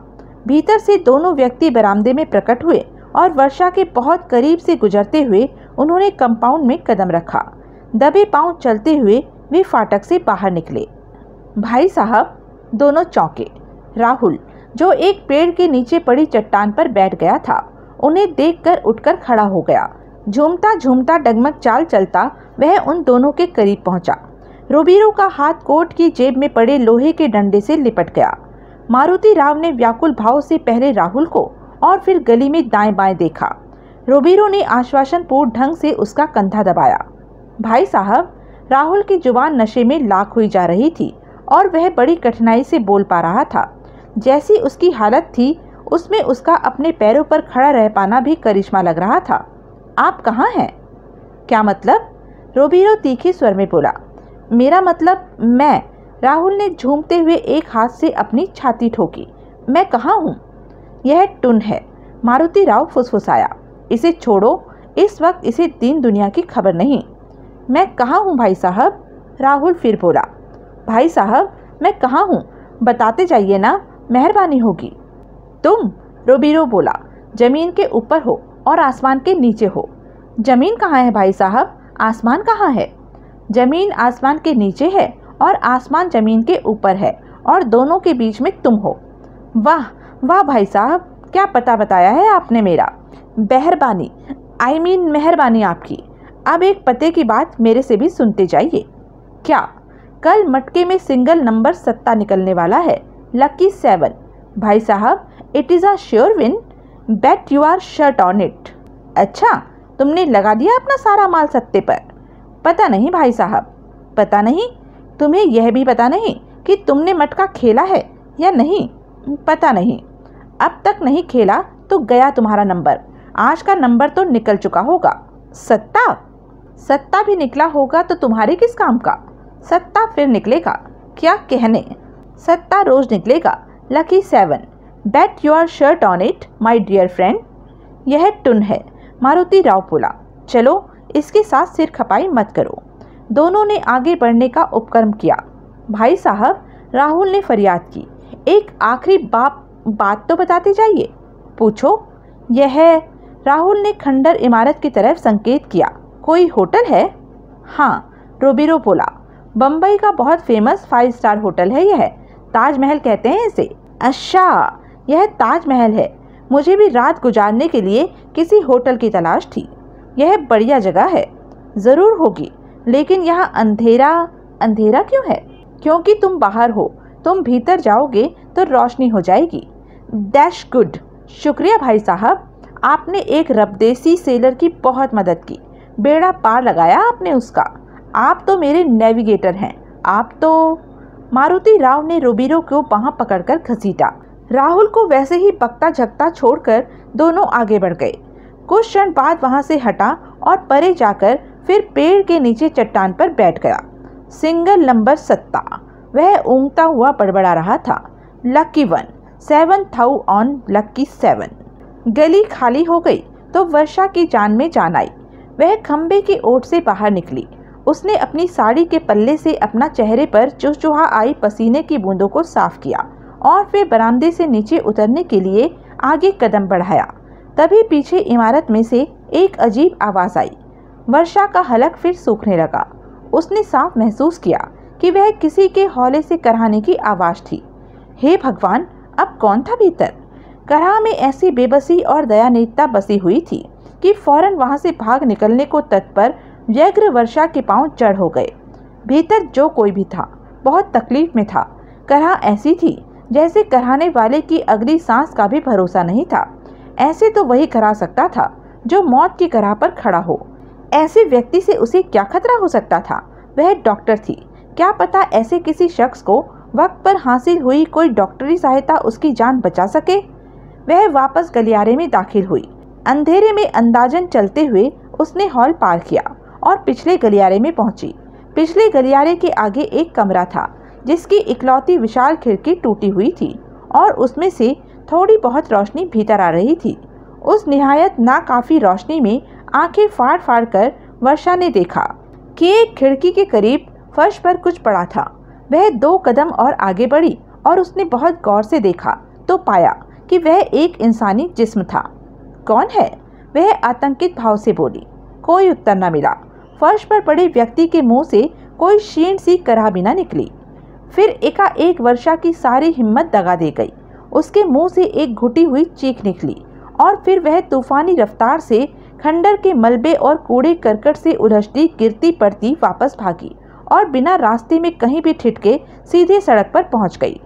भीतर से दोनों व्यक्ति बरामदे में प्रकट हुए और वर्षा के बहुत करीब से गुजरते हुए उन्होंने कंपाउंड में कदम रखा। दबे पाँव चलते हुए वे फाटक से बाहर निकले। भाई साहब, दोनों चौंके। राहुल, जो एक पेड़ के नीचे पड़ी चट्टान पर बैठ गया था, उन्हें देखकर उठकर खड़ा हो गया। झूमता झूमता डगमग चाल चलता वह उन दोनों के करीब पहुँचा। रोबीरो का हाथ कोट की जेब में पड़े लोहे के डंडे से लिपट गया। मारुति राव ने व्याकुल भाव से पहले राहुल को और फिर गली में दाएँ बाएँ देखा। रोबीरो ने आश्वासनपूर्ण ढंग से उसका कंधा दबाया। भाई साहब राहुल की ज़ुबान नशे में लाख हुई जा रही थी और वह बड़ी कठिनाई से बोल पा रहा था। जैसी उसकी हालत थी, उसमें उसका अपने पैरों पर खड़ा रह पाना भी करिश्मा लग रहा था। आप कहाँ हैं? क्या मतलब? रोबीरो तीखे स्वर में बोला। मेरा मतलब मैं, राहुल ने झूमते हुए एक हाथ से अपनी छाती ठोकी। मैं कहाँ हूँ? यह टुन है। मारुति राव फुसफुसाया। इसे छोड़ो। इस वक्त इसे तीन दुनिया की खबर नहीं। मैं कहाँ हूँ भाई साहब? राहुल फिर बोला, भाई साहब, मैं कहाँ हूँ? बताते जाइए ना, मेहरबानी होगी। तुम? रोबीरो बोला, ज़मीन के ऊपर हो और आसमान के नीचे हो। ज़मीन कहाँ है भाई साहब? आसमान कहाँ है? ज़मीन आसमान के नीचे है और आसमान ज़मीन के ऊपर है और दोनों के बीच में तुम हो। वाह वाह भाई साहब, क्या पता बताया है आपने मेरा। मेहरबानी आई मीन मेहरबानी आपकी। अब एक पते की बात मेरे से भी सुनते जाइए। क्या कल मटके में सिंगल नंबर सत्ता निकलने वाला है? लकी सेवन भाई साहब it is a sure win bet you are shirt on it अच्छा तुमने लगा दिया अपना सारा माल सत्ते पर? पता नहीं भाई साहब। पता नहीं? तुम्हें यह भी पता नहीं कि तुमने मटका खेला है या नहीं? पता नहीं। अब तक नहीं खेला तो गया तुम्हारा नंबर। आज का नंबर तो निकल चुका होगा। सत्ता? सत्ता भी निकला होगा तो तुम्हारे किस काम का? सत्ता फिर निकलेगा। क्या कहने? सत्ता रोज निकलेगा। Lucky seven bet your shirt on it my dear friend यह टुन है। मारुति राव बोला, चलो, इसके साथ सिर खपाई मत करो। दोनों ने आगे बढ़ने का उपक्रम किया। भाई साहब, राहुल ने फरियाद की। एक आखिरी बाप, बात तो बताते जाइए। पूछो। यह, राहुल ने खंडर इमारत की तरफ़ संकेत किया। कोई होटल है? हाँ रोबीरो बोला। बम्बई का बहुत फ़ेमस फाइव स्टार होटल है यह। ताजमहल कहते हैं इसे। अच्छा यह ताजमहल है। मुझे भी रात गुजारने के लिए किसी होटल की तलाश थी। यह बढ़िया जगह है। ज़रूर होगी, लेकिन यहाँ अंधेरा अंधेरा क्यों है? क्योंकि तुम बाहर हो, तुम भीतर जाओगे तो रोशनी हो जाएगी। डैश गुड। शुक्रिया भाई साहब, आपने एक रबदेसी सेलर की बहुत मदद की। बेड़ा पार लगाया आपने उसका। आप तो मेरे नेविगेटर हैं। आप तो मारुति राव ने रुबीरो को वहाँ पकड़कर घसीटा। राहुल को वैसे ही पकता झकता छोड़कर दोनों आगे बढ़ गए। कुछ क्षण बाद वहाँ से हटा और परे जाकर फिर पेड़ के नीचे चट्टान पर बैठ गया। सिंगल नंबर सत्ता। वह ऊँगता हुआ बड़बड़ा रहा था। Lucky one seven thou on lucky seven गली खाली हो गई तो वर्षा की जान में जान आई। वह खम्बे की ओट से बाहर निकली। उसने अपनी साड़ी के पल्ले से अपना चेहरे पर चुहचुहा आई पसीने की बूंदों को साफ़ किया और फिर बरामदे से नीचे उतरने के लिए आगे कदम बढ़ाया। तभी पीछे इमारत में से एक अजीब आवाज़ आई। वर्षा का हलक फिर सूखने लगा। उसने साफ़ महसूस किया कि वह किसी के हौले से कराने की आवाज़ थी। हे भगवान, अब कौन था भीतर? करहा में ऐसी बेबसी और दयानीयता बसी हुई थी। कि फ़ौरन वहाँ से भाग निकलने को तत्पर व्यग्र वर्षा के पाँव चढ़ हो गए। भीतर जो कोई भी था, बहुत तकलीफ़ में था। करहा ऐसी थी, जैसे कराने वाले की अगली सांस का भी भरोसा नहीं था। ऐसे तो वही करा सकता था, जो मौत की कराह पर खड़ा हो। ऐसे व्यक्ति से उसे क्या खतरा हो सकता था? वह डॉक्टर थी। क्या पता ऐसे किसी शख्स को वक्त पर हासिल हुई कोई डॉक्टरी सहायता उसकी जान बचा सके? वह वापस गलियारे में दाखिल हुई। अंधेरे में अंदाजन चलते हुए उसने हॉल पार किया और पिछले गलियारे में पहुँची। पिछले गलियारे के आगे एक कमरा था, जिसकी इकलौती विशाल खिड़की टूटी हुई थी और उसमें से थोड़ी बहुत रोशनी भीतर आ रही थी। उस निहायत नाकाफी रोशनी में आँखें फाड़ फाड़ कर वर्षा ने देखा कि एक खिड़की के करीब फर्श पर कुछ पड़ा था। वह दो कदम और आगे बढ़ी और उसने बहुत गौर से देखा तो पाया कि वह एक इंसानी जिस्म था। कौन है? वह आतंकित भाव से बोली, कोई उत्तर न मिला। फर्श पर पड़े व्यक्ति के मुँह से कोई शीण सी करहा भी न निकली। फिर एकाएक वर्षा की सारी हिम्मत दगा दे गई। उसके मुँह से एक घुटी हुई चीख निकली और फिर वह तूफानी रफ्तार से खंडर के मलबे और कूड़े करकट से उलझती गिरती पड़ती वापस भागी और बिना रास्ते में कहीं भी ठिठके सीधे सड़क पर पहुँच गई।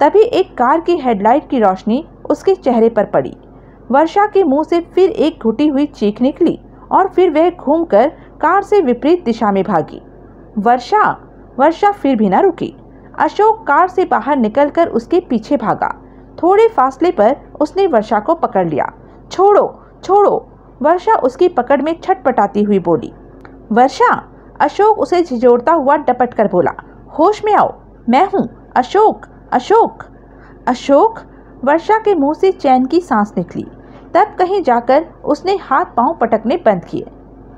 तभी एक कार की हेडलाइट की रोशनी उसके चेहरे पर पड़ी। वर्षा के मुँह से फिर एक घुटी हुई चीख निकली और फिर वह घूमकर कार से विपरीत दिशा में भागी। वर्षा वर्षा फिर भी न रुकी। अशोक कार से बाहर निकलकर उसके पीछे भागा। थोड़े फासले पर उसने वर्षा को पकड़ लिया। छोड़ो छोड़ो, वर्षा उसकी पकड़ में छटपटाती हुई बोली। वर्षा, अशोक उसे झिझोड़ता हुआ डपट कर बोला। होश में आओ, मैं हूँ, अशोक अशोक। अशोक, वर्षा के मुँह से चैन की सांस निकली। तब कहीं जाकर उसने हाथ पाँव पटकने बंद किए।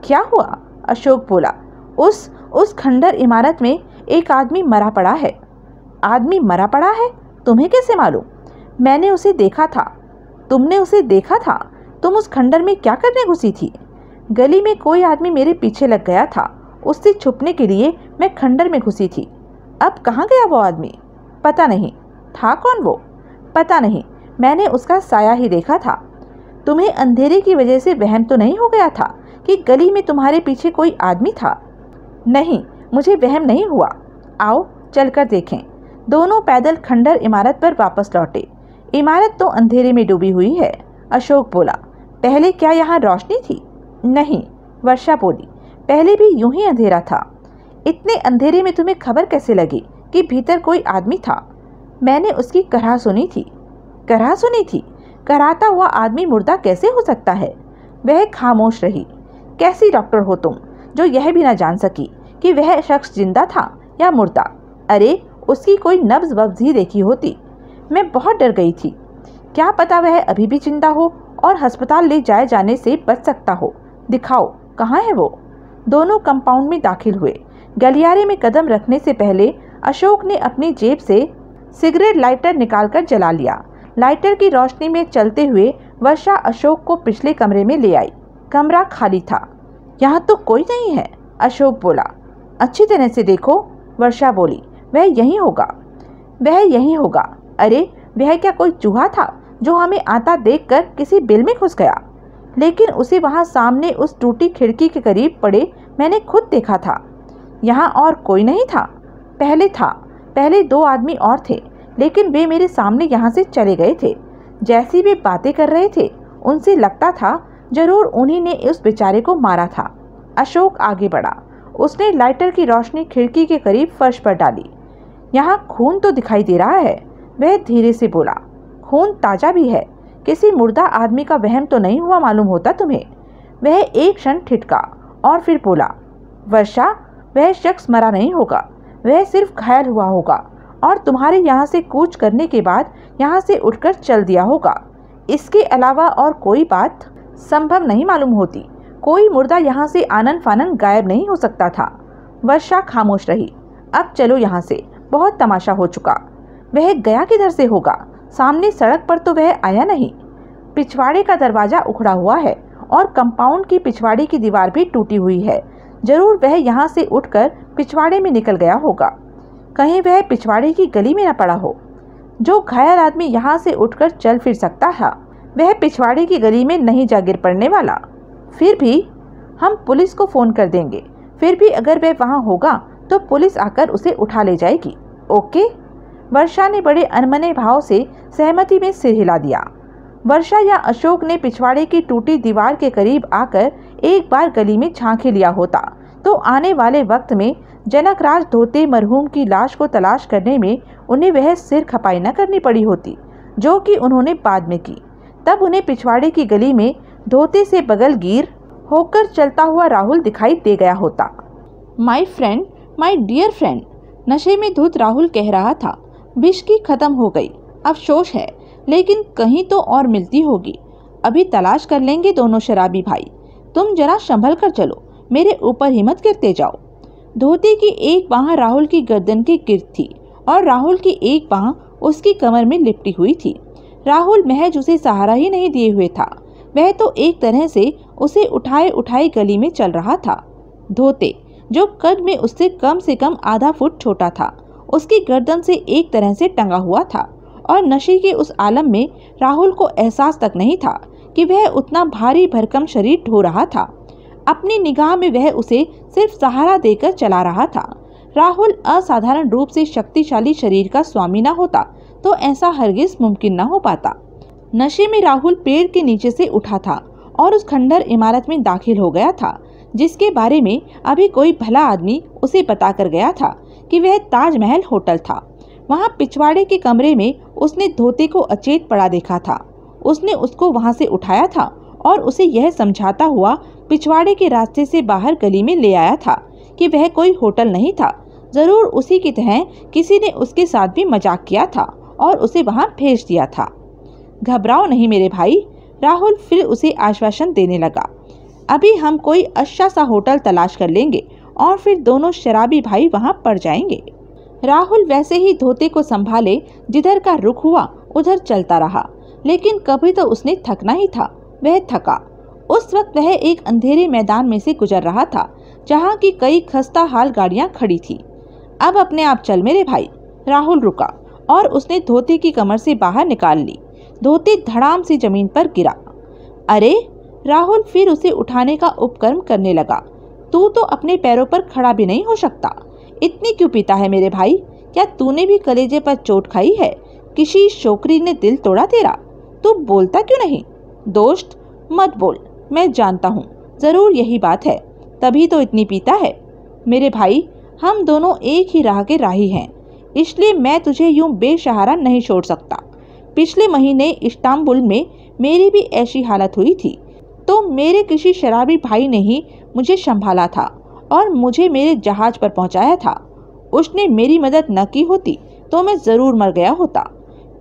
क्या हुआ? अशोक बोला, उस उस खंडर इमारत में एक आदमी मरा पड़ा है। आदमी मरा पड़ा है? तुम्हें कैसे मालूम? मैंने उसे देखा था। तुमने उसे देखा था? तुम उस खंडर में क्या करने घुसी थी? गली में कोई आदमी मेरे पीछे लग गया था। उससे छुपने के लिए मैं खंडर में घुसी थी। अब कहाँ गया वो आदमी? पता नहीं। था कौन वो? पता नहीं। मैंने उसका साया ही देखा था। तुम्हें अंधेरे की वजह से वहम तो नहीं हो गया था कि गली में तुम्हारे पीछे कोई आदमी था? नहीं, मुझे वहम नहीं हुआ। आओ चलकर देखें। दोनों पैदल खंडर इमारत पर वापस लौटे। इमारत तो अंधेरे में डूबी हुई है, अशोक बोला। पहले क्या यहाँ रोशनी थी? नहीं, वर्षा बोली। पहले भी यूँ ही अंधेरा था। इतने अंधेरे में तुम्हें खबर कैसे लगी कि भीतर कोई आदमी था? मैंने उसकी कराह सुनी थी। कराह सुनी थी? कराता हुआ आदमी मुर्दा कैसे हो सकता है? वह खामोश रही। कैसी डॉक्टर हो तुम, जो यह भी ना जान सकी कि वह शख्स ज़िंदा था या मुर्दा? अरे, उसकी कोई नब्ज वब्ज ही देखी होती। मैं बहुत डर गई थी। क्या पता वह अभी भी ज़िंदा हो और अस्पताल ले जाए जाने से बच सकता हो? दिखाओ, कहाँ है वो? दोनों कंपाउंड में दाखिल हुए। गलियारे में कदम रखने से पहले अशोक ने अपनी जेब से सिगरेट लाइटर निकालकर जला लिया। लाइटर की रोशनी में चलते हुए वर्षा अशोक को पिछले कमरे में ले आई। कमरा खाली था। यहाँ तो कोई नहीं है, अशोक बोला। अच्छी तरह से देखो, वर्षा बोली। वह यहीं होगा। वह यहीं होगा। अरे, वह क्या कोई चूहा था जो हमें आता देखकर किसी बिल में घुस गया? लेकिन उसे वहाँ सामने उस टूटी खिड़की के करीब पड़े मैंने खुद देखा था। यहाँ और कोई नहीं था। पहले था। पहले दो आदमी और थे। लेकिन वे मेरे सामने यहाँ से चले गए थे। जैसी वे बातें कर रहे थे, उनसे लगता था, ज़रूर उन्हीं ने उस बेचारे को मारा था। अशोक आगे बढ़ा। उसने लाइटर की रोशनी खिड़की के करीब फर्श पर डाली। यहाँ खून तो दिखाई दे रहा है, वह धीरे से बोला। खून ताज़ा भी है, किसी मुर्दा आदमी का वहम तो नहीं हुआ मालूम होता तुम्हें? वह एक क्षण ठिठका और फिर बोला, वर्षा, वह शख्स मरा नहीं होगा, वह सिर्फ़ घायल हुआ होगा। और तुम्हारे यहाँ से कूच करने के बाद यहाँ से उठकर चल दिया होगा। इसके अलावा और कोई बात संभव नहीं मालूम होती। कोई मुर्दा यहाँ से आनंद फानन गायब नहीं हो सकता था। वर्षा खामोश रही। अब चलो यहाँ से। बहुत तमाशा हो चुका। वह गया किधर से होगा? सामने सड़क पर तो वह आया नहीं। पिछवाड़े का दरवाज़ा उखड़ा हुआ है और कंपाउंड की पिछवाड़े की दीवार भी टूटी हुई है। ज़रूर वह यहाँ से उठकर पिछवाड़े में निकल गया होगा। कहीं वह पिछवाड़े की गली में न पड़ा हो। जो घायल आदमी यहाँ से उठकर चल फिर सकता है वह पिछवाड़े की गली में नहीं जा गिर पड़ने वाला। फिर भी हम पुलिस को फ़ोन कर देंगे। फिर भी अगर वह वहाँ होगा तो पुलिस आकर उसे उठा ले जाएगी। ओके? वर्षा ने बड़े अनमने भाव से सहमति में सिर हिला दिया। वर्षा या अशोक ने पिछवाड़े की टूटी दीवार के करीब आकर एक बार गली में झांके लिया होता तो आने वाले वक्त में जनकराज धोते मरहूम की लाश को तलाश करने में उन्हें वह सिर खपाई न करनी पड़ी होती, जो कि उन्होंने बाद में की। तब उन्हें पिछवाड़े की गली में धोते से बगल गिर होकर चलता हुआ राहुल दिखाई दे गया होता। My friend my dear friend नशे में धुत राहुल कह रहा था। विष की खत्म हो गई। अफसोस है, लेकिन कहीं तो और मिलती होगी। अभी तलाश कर लेंगे दोनों शराबी भाई। तुम जरा संभल कर चलो, मेरे ऊपर हिम्मत करते जाओ। धोती की एक बाह राहुल की गर्दन के गिर थी और राहुल की एक बाह उसकी कमर में लिपटी हुई थी। राहुल महज उसे सहारा ही नहीं दिए हुए था। वह तो एक तरह से उसे उठाए उठाए गली में चल रहा था। धोते, जो कद में उससे कम से कम आधा फुट छोटा था, उसकी गर्दन से एक तरह से टंगा हुआ था और नशे के उस आलम में राहुल को एहसास तक नहीं था कि वह उतना भारी भरकम शरीर ढो रहा था। अपनी निगाह में वह उसे सिर्फ़ सहारा देकर चला रहा था। राहुल असाधारण रूप से शक्तिशाली शरीर का स्वामी न होता तो ऐसा हरगिज मुमकिन न हो पाता। नशे में राहुल पेड़ के नीचे से उठा था और उस खंडर इमारत में दाखिल हो गया था, जिसके बारे में अभी कोई भला आदमी उसे बता कर गया था कि वह ताजमहल होटल था। वहाँ पिछवाड़े के कमरे में उसने धोते को अचेत पड़ा देखा था। उसने उसको वहाँ से उठाया था और उसे यह समझाता हुआ पिछवाड़े के रास्ते से बाहर गली में ले आया था कि वह कोई होटल नहीं था। ज़रूर उसी की तरह किसी ने उसके साथ भी मज़ाक किया था और उसे वहाँ भेज दिया था। घबराओ नहीं मेरे भाई, राहुल फिर उसे आश्वासन देने लगा। अभी हम कोई अच्छा सा होटल तलाश कर लेंगे और फिर दोनों शराबी भाई वहाँ पड़ जाएँगे। राहुल वैसे ही धोते को संभाले, जिधर का रुख हुआ, उधर चलता रहा, लेकिन कभी तो उसने थकना ही था, वह थका। उस वक्त वह एक अंधेरे मैदान में से गुजर रहा था, जहाँ की कई खस्ता हाल गाड़ियाँ खड़ी थी। अब अपने आप चल मेरे भाई। राहुल रुका और उसने धोती की कमर से बाहर निकाल ली। धोती धड़ाम से ज़मीन पर गिरा। अरे, राहुल फिर उसे उठाने का उपक्रम करने लगा। तू तो अपने पैरों पर खड़ा भी नहीं हो सकता। इतनी क्यों पीता है मेरे भाई? क्या तूने भी कलेजे पर चोट खाई है? किसी छोकरी ने दिल तोड़ा तेरा? तू बोलता क्यों नहीं? दोस्त, मत बोल। मैं जानता हूँ। ज़रूर यही बात है। तभी तो इतनी पीता है। मेरे भाई, हम दोनों एक ही राह के राही हैं। इसलिए मैं तुझे यूँ बेसहारा नहीं छोड़ सकता। पिछले महीने इस्तांबुल में मेरी भी ऐसी हालत हुई थी। तो मेरे किसी शराबी भाई ने ही मुझे संभाला था और मुझे मेरे जहाज़ पर पहुँचाया था। उसने मेरी मदद न की होती तो मैं ज़रूर मर गया होता।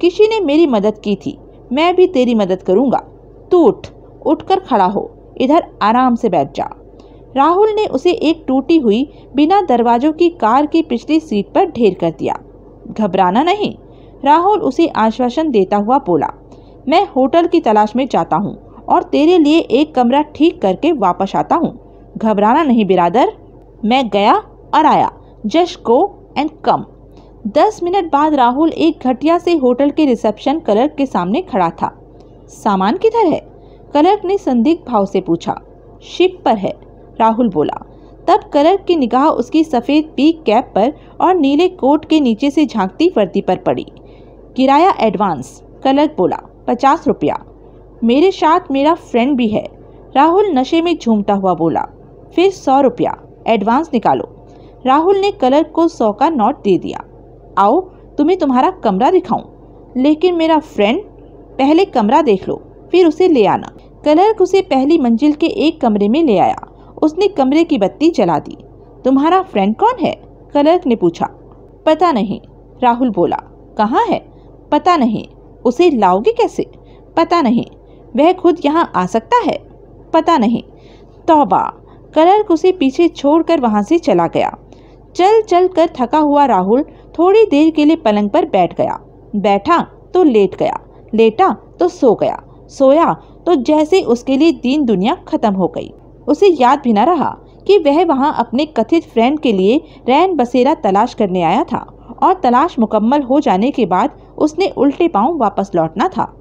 किसी ने मेरी मदद की थी। मैं भी तेरी मदद करूँगा। तू उठ। उठकर खड़ा हो। इधर आराम से बैठ जा। राहुल ने उसे एक टूटी हुई, बिना दरवाजों की कार की पिछली सीट पर ढेर कर दिया। घबराना नहीं। राहुल उसे आश्वासन देता हुआ बोला, मैं होटल की तलाश में जाता हूँ और तेरे लिए एक कमरा ठीक करके वापस आता हूँ। घबराना नहीं बिरादर। मैं गया और आया। Just go and come. दस मिनट बाद राहुल एक घटिया से होटल के रिसेप्शन कलर के सामने खड़ा था। सामान किधर है? क्लर्क ने संदिग्ध भाव से पूछा, शिप पर है? राहुल बोला, तब क्लर्क की निगाह उसकी सफ़ेद पीक कैप पर और नीले कोट के नीचे से झांकती वर्दी पर पड़ी। किराया एडवांस क्लर्क बोला, पचास रुपया। मेरे साथ मेरा फ्रेंड भी है। राहुल नशे में झूमता हुआ बोला, फिर सौ रुपया, एडवांस निकालो। राहुल ने क्लर्क को सौ का नोट दे दिया, आओ, तुम्हें तुम्हारा कमरा दिखाऊँ। लेकिन मेरा फ्रेंड, पहले कमरा देख लो। फिर उसे ले आना। क्लर्क उसे पहली मंजिल के एक कमरे में ले आया। उसने कमरे की बत्ती जला दी। तुम्हारा फ्रेंड कौन है? क्लर्क ने पूछा। पता नहीं। राहुल बोला। कहाँ है? पता नहीं। उसे लाओगे कैसे? पता नहीं। वह खुद यहाँ आ सकता है? पता नहीं। तौबा। क्लर्क उसे पीछे छोड़कर वहाँ से चला गया। चल चल कर थका हुआ राहुल थोड़ी देर के लिए पलंग पर बैठ गया। बैठा तो लेट गया। लेटा तो सो गया। सोया तो जैसे उसके लिए दीन दुनिया खत्म हो गई। उसे याद भी न रहा कि वह वहाँ अपने कथित फ्रेंड के लिए रैन बसेरा तलाश करने आया था और तलाश मुकम्मल हो जाने के बाद उसने उल्टे पाँव वापस लौटना था।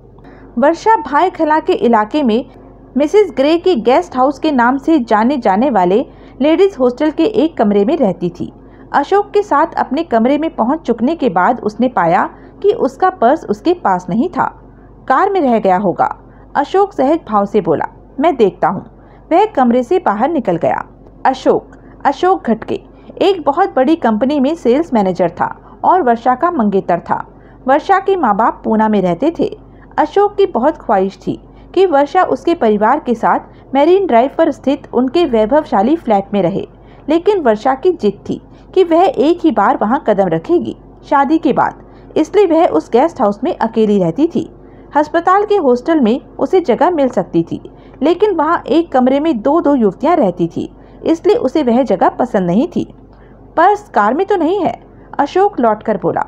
वर्षा भाई खला के इलाके में मिसिस ग्रे के गेस्ट हाउस के नाम से जाने जाने वाले लेडीज़ हॉस्टल के एक कमरे में रहती थी। अशोक के साथ अपने कमरे में पहुँच चुकने के बाद उसने पाया कि उसका पर्स उसके पास नहीं था। कार में रह गया होगा। अशोक सहज भाव से बोला, मैं देखता हूँ। वह कमरे से बाहर निकल गया। अशोक अशोक घटके, एक बहुत बड़ी कंपनी में सेल्स मैनेजर था और वर्षा का मंगेतर था। वर्षा के माँ बाप पूना में रहते थे। अशोक की बहुत ख्वाहिश थी कि वर्षा उसके परिवार के साथ मैरीन ड्राइव पर स्थित उनके वैभवशाली फ्लैट में रहे। लेकिन वर्षा की जिद थी कि वह एक ही बार वहाँ कदम रखेगी शादी के बाद, इसलिए वह उस गेस्ट हाउस में अकेली रहती थी। अस्पताल के हॉस्टल में उसे जगह मिल सकती थी, लेकिन वहाँ एक कमरे में दो दो युवतियाँ रहती थी, इसलिए उसे वह जगह पसंद नहीं थी। पर्स कार में तो नहीं है, अशोक लौट कर बोला।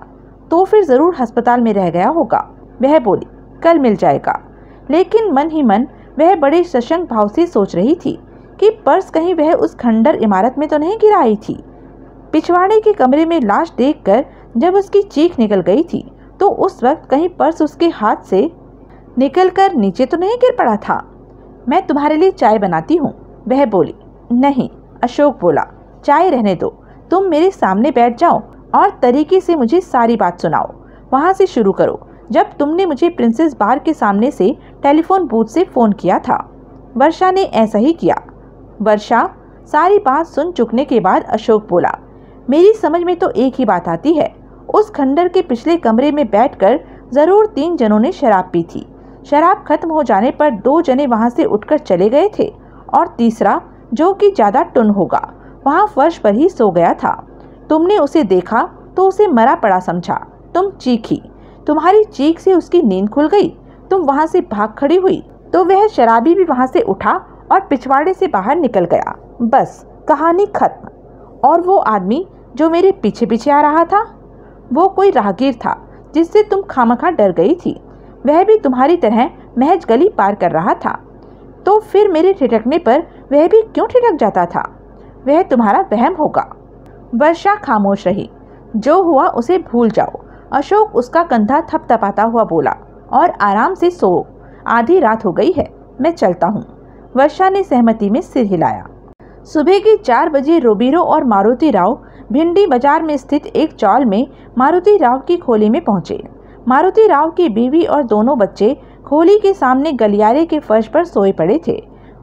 तो फिर ज़रूर अस्पताल में रह गया होगा। वह बोली, कल मिल जाएगा। लेकिन मन ही मन वह बड़े सशंक भाव से सोच रही थी कि पर्स कहीं वह उस खंडर इमारत में तो नहीं गिराई थी। पिछवाड़े के कमरे में लाश देखकर जब उसकी चीख निकल गई थी तो उस वक्त कहीं पर्स उसके हाथ से निकलकर नीचे तो नहीं गिर पड़ा था। मैं तुम्हारे लिए चाय बनाती हूँ। वह बोली, नहीं, अशोक बोला, चाय रहने दो। तुम मेरे सामने बैठ जाओ और तरीके से मुझे सारी बात सुनाओ। वहाँ से शुरू करो। जब तुमने मुझे प्रिंसेस बार के सामने से टेलीफोन बूथ से फ़ोन किया था, वर्षा ने ऐसा ही किया। वर्षा, सारी बात सुन चुकने के बाद अशोक बोला, मेरी समझ में तो एक ही बात आती है। उस खंडर के पिछले कमरे में बैठकर ज़रूर तीन जनों ने शराब पी थी। शराब खत्म हो जाने पर दो जने वहाँ से उठकर चले गए थे और तीसरा, जो कि ज़्यादा टुन होगा, वहाँ फर्श पर ही सो गया था। तुमने उसे देखा तो उसे मरा पड़ा समझा। तुम चीखी। तुम्हारी चीख से उसकी नींद खुल गई। तुम वहाँ से भाग खड़ी हुई। तो वह शराबी भी वहाँ से उठा और पिछवाड़े से बाहर निकल गया। बस, कहानी खत्म। और वो आदमी जो मेरे पीछे पीछे आ रहा था? वो कोई राहगीर था, जिससे तुम खामखा डर गई थी। वह भी तुम्हारी तरह महज गली पार कर रहा था। तो फिर मेरे ठिठकने पर वह भी क्यों ठिठक जाता था? वह तुम्हारा वहम होगा। वर्षा खामोश रही। जो हुआ उसे भूल जाओ। अशोक उसका कंधा थपथपाता हुआ बोला, और आराम से सो। आधी रात हो गई है, मैं चलता हूँ। वर्षा ने सहमति में सिर हिलाया। सुबह के चार बजे रोबीरो और मारुति राव भिंडी बाज़ार में स्थित एक चौल में मारुति राव की खोली में पहुँचे। मारुति राव की बीवी और दोनों बच्चे खोली के सामने गलियारे के फर्श पर सोए पड़े थे।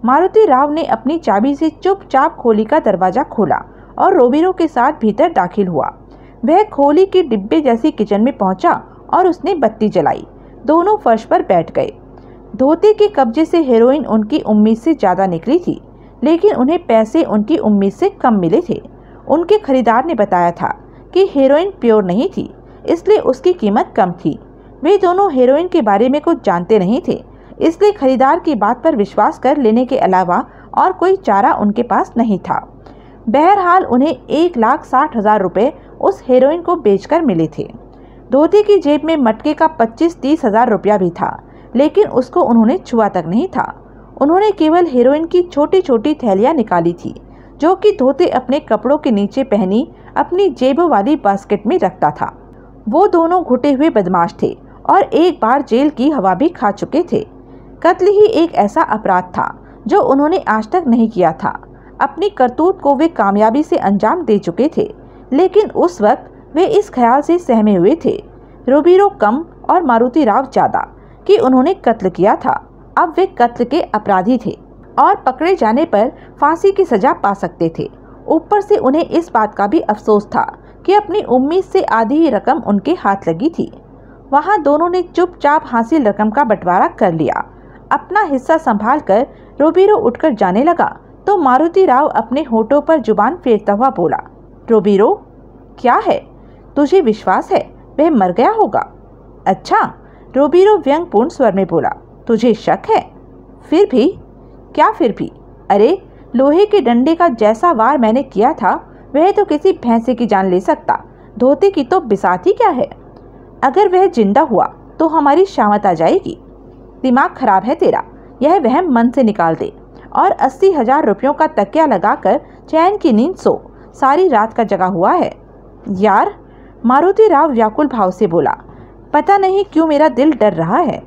मारुति राव ने अपनी चाबी से चुपचाप खोली का दरवाज़ा खोला और रोबीरो के साथ भीतर दाखिल हुआ। वह खोली के डिब्बे जैसी किचन में पहुँचा और उसने बत्ती जलाई। दोनों फर्श पर बैठ गए। धोते के कब्जे से हेरोइन उनकी उम्मीद से ज़्यादा निकली थी, लेकिन उन्हें पैसे उनकी उम्मीद से कम मिले थे। उनके खरीदार ने बताया था कि हेरोइन प्योर नहीं थी, इसलिए उसकी कीमत कम थी। वे दोनों हेरोइन के बारे में कुछ जानते नहीं थे, इसलिए खरीदार की बात पर विश्वास कर लेने के अलावा और कोई चारा उनके पास नहीं था। बहरहाल उन्हें एक लाख साठ हज़ार रुपये उस हेरोइन को बेचकर मिले थे। धोती की जेब में मटके का पच्चीस तीस हज़ार रुपया भी था, लेकिन उसको उन्होंने छुआ तक नहीं था। उन्होंने केवल हेरोइन की छोटी छोटी थैलियाँ निकाली थी जो कि धोते अपने कपड़ों के नीचे पहनी अपनी जेब वाली बास्केट में रखता था। वो दोनों घुटे हुए बदमाश थे और एक बार जेल की हवा भी खा चुके थे। कत्ल ही एक ऐसा अपराध था जो उन्होंने आज तक नहीं किया था। अपनी करतूत को वे कामयाबी से अंजाम दे चुके थे, लेकिन उस वक्त वे इस ख्याल से सहमे हुए थे। रोबीरो कम और मारुति राव ज़्यादा कि उन्होंने कत्ल किया था। अब वे कत्ल के अपराधी थे। और पकड़े जाने पर फांसी की सजा पा सकते थे। ऊपर से उन्हें इस बात का भी अफसोस था कि अपनी उम्मीद से आधी ही रकम उनके हाथ लगी थी। वहाँ दोनों ने चुपचाप हासिल रकम का बंटवारा कर लिया। अपना हिस्सा संभाल कर रोबीरो उठकर जाने लगा तो मारुति राव अपने होठों पर ज़ुबान फेरता हुआ बोला, रोबीरो, क्या है? तुझे विश्वास है? वह मर गया होगा? अच्छा रोबीरो व्यंगपूर्ण स्वर में बोला, तुझे शक है? फिर भी क्या फिर भी? अरे, लोहे के डंडे का जैसा वार मैंने किया था, वह तो किसी भैंसे की जान ले सकता। धोती की तो बिसात ही क्या है? अगर वह ज़िंदा हुआ तो हमारी शामत आ जाएगी। दिमाग खराब है तेरा, यह वहम मन से निकाल दे। और अस्सी हज़ार रुपयों का तकिया लगाकर चैन की नींद सो। सारी रात का जगा हुआ है। यार, मारुति राव व्याकुल भाव से बोला, पता नहीं क्यों मेरा दिल डर रहा है?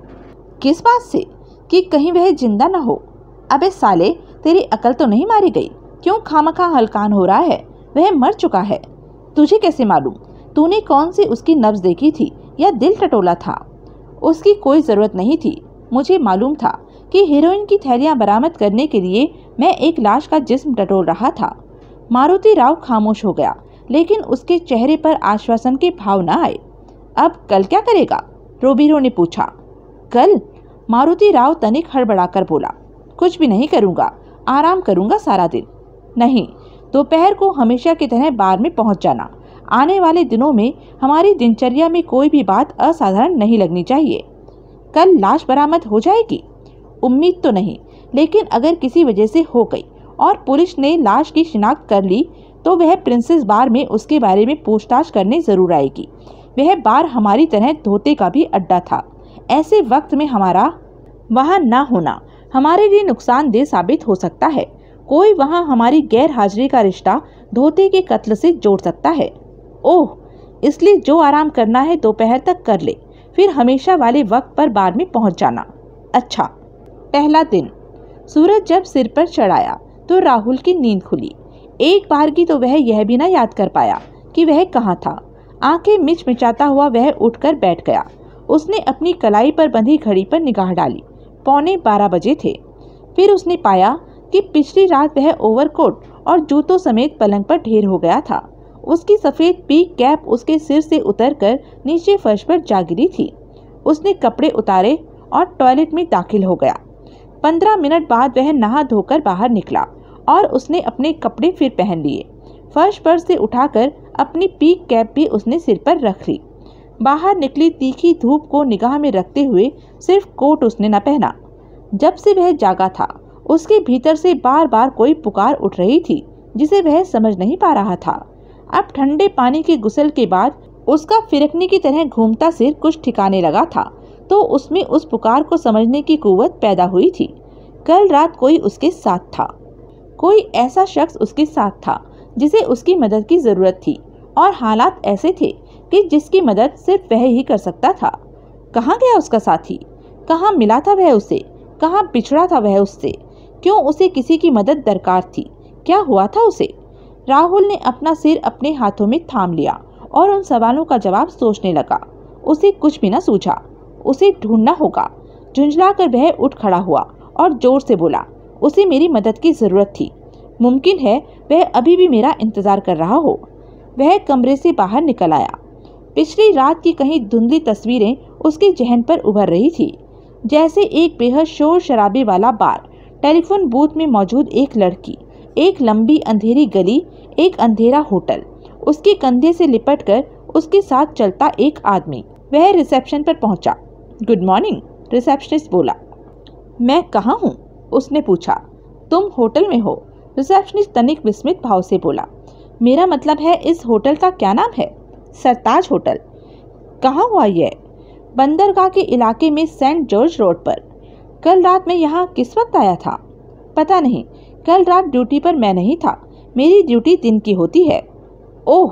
किस बात से? कि कहीं वह ज़िंदा न हो। अबे साले, तेरी अकल तो नहीं मारी गई? क्यों खामखा हलकान हो रहा है? वह मर चुका है। तुझे कैसे मालूम? तूने कौन सी उसकी नब्ज देखी थी या दिल टटोला था? उसकी कोई ज़रूरत नहीं थी। मुझे मालूम था कि हीरोइन की थैलियाँ बरामद करने के लिए मैं एक लाश का जिस्म टटोल रहा था। मारुति राव खामोश हो गया, लेकिन उसके चेहरे पर आश्वासन के भाव न आए अब कल क्या करेगा? रोबीरो ने पूछा। कल? मारुति राव तनिक हड़बड़ाकर बोला कुछ भी नहीं करूँगा। आराम करूँगा सारा दिन। नहीं, दोपहर को हमेशा की तरह बार में पहुँच जाना। आने वाले दिनों में हमारी दिनचर्या में कोई भी बात असाधारण नहीं लगनी चाहिए। कल लाश बरामद हो जाएगी? उम्मीद तो नहीं, लेकिन अगर किसी वजह से हो गई और पुलिस ने लाश की शिनाख्त कर ली तो वह प्रिंसेस बार में उसके बारे में पूछताछ करने ज़रूर आएगी। वह बार हमारी तरह धोते का भी अड्डा था। ऐसे वक्त में हमारा वहाँ न होना। हमारे लिए नुकसानदेह साबित हो सकता है। कोई वहाँ हमारी गैर हाजिरी का रिश्ता धोते के कत्ल से जोड़ सकता है। ओह, इसलिए जो आराम करना है दोपहर तक कर ले, फिर हमेशा वाले वक्त पर बार में पहुँच जाना। अच्छा पहला दिन। सूरज जब सिर पर चढ़ाया तो राहुल की नींद खुली। एक बार की तो वह यह भी ना याद कर पाया कि वह कहाँ था। आँखें मिच मिचाता हुआ वह उठकर बैठ गया। उसने अपनी कलाई पर बंधी घड़ी पर निगाह डाली। पौने बारह बजे थे। फिर उसने पाया कि पिछली रात वह ओवरकोट और जूतों समेत पलंग पर ढेर हो गया था। उसकी सफ़ेद पीक कैप उसके सिर से उतरकर नीचे फर्श पर जा गिरी थी। उसने कपड़े उतारे और टॉयलेट में दाखिल हो गया। पंद्रह मिनट बाद वह नहा धोकर बाहर निकला और उसने अपने कपड़े फिर पहन लिए। फर्श पर से उठाकर अपनी पीक कैप भी उसने सिर पर रख ली। बाहर निकली तीखी धूप को निगाह में रखते हुए सिर्फ़ कोट उसने न पहना। जब से वह जागा था, उसके भीतर से बार बार कोई पुकार उठ रही थी, जिसे वह समझ नहीं पा रहा था। अब ठंडे पानी के गुसल के बाद उसका फिरकने की तरह घूमता सिर कुछ ठिकाने लगा था तो उसमें उस पुकार को समझने की कुवत पैदा हुई थी। कल रात कोई उसके साथ था। कोई ऐसा शख्स उसके साथ था, जिसे उसकी मदद की ज़रूरत थी, और हालात ऐसे थे कि जिसकी मदद सिर्फ़ वह ही कर सकता था। कहाँ गया उसका साथी? कहाँ मिला था वह उसे? कहाँ पिछड़ा था वह उससे? क्यों उसे किसी की मदद दरकार थी? क्या हुआ था उसे? राहुल ने अपना सिर अपने हाथों में थाम लिया और उन सवालों का जवाब सोचने लगा। उसे कुछ भी न सूझा। उसे ढूंढना होगा। झुंझला कर वह उठ खड़ा हुआ और ज़ोर से बोला, उसे मेरी मदद की ज़रूरत थी। मुमकिन है वह अभी भी मेरा इंतज़ार कर रहा हो। वह कमरे से बाहर निकल आया। पिछली रात की कहीं धुंधली तस्वीरें उसके जहन पर उभर रही थी। जैसे एक बेहद शोर शराबे वाला बार। टेलीफोन बूथ में मौजूद एक लड़की, एक लंबी अंधेरी गली, एक अंधेरा होटल। उसके कंधे से लिपट कर उसके साथ चलता एक आदमी। वह रिसेप्शन पर पहुँचा। गुड मॉर्निंग, रिसेप्शनिस्ट बोला। मैं कहाँ हूँ? उसने पूछा। तुम होटल में हो, रिसेप्शनिस्ट तनिक विस्मित भाव से बोला। मेरा मतलब है इस होटल का क्या नाम है? सरताज होटल। कहाँ हुआ यह बंदरगाह के इलाके में सेंट जॉर्ज रोड पर। कल रात में यहाँ किस वक्त आया था? पता नहीं। कल रात ड्यूटी पर मैं नहीं था। मेरी ड्यूटी दिन की होती है। ओह!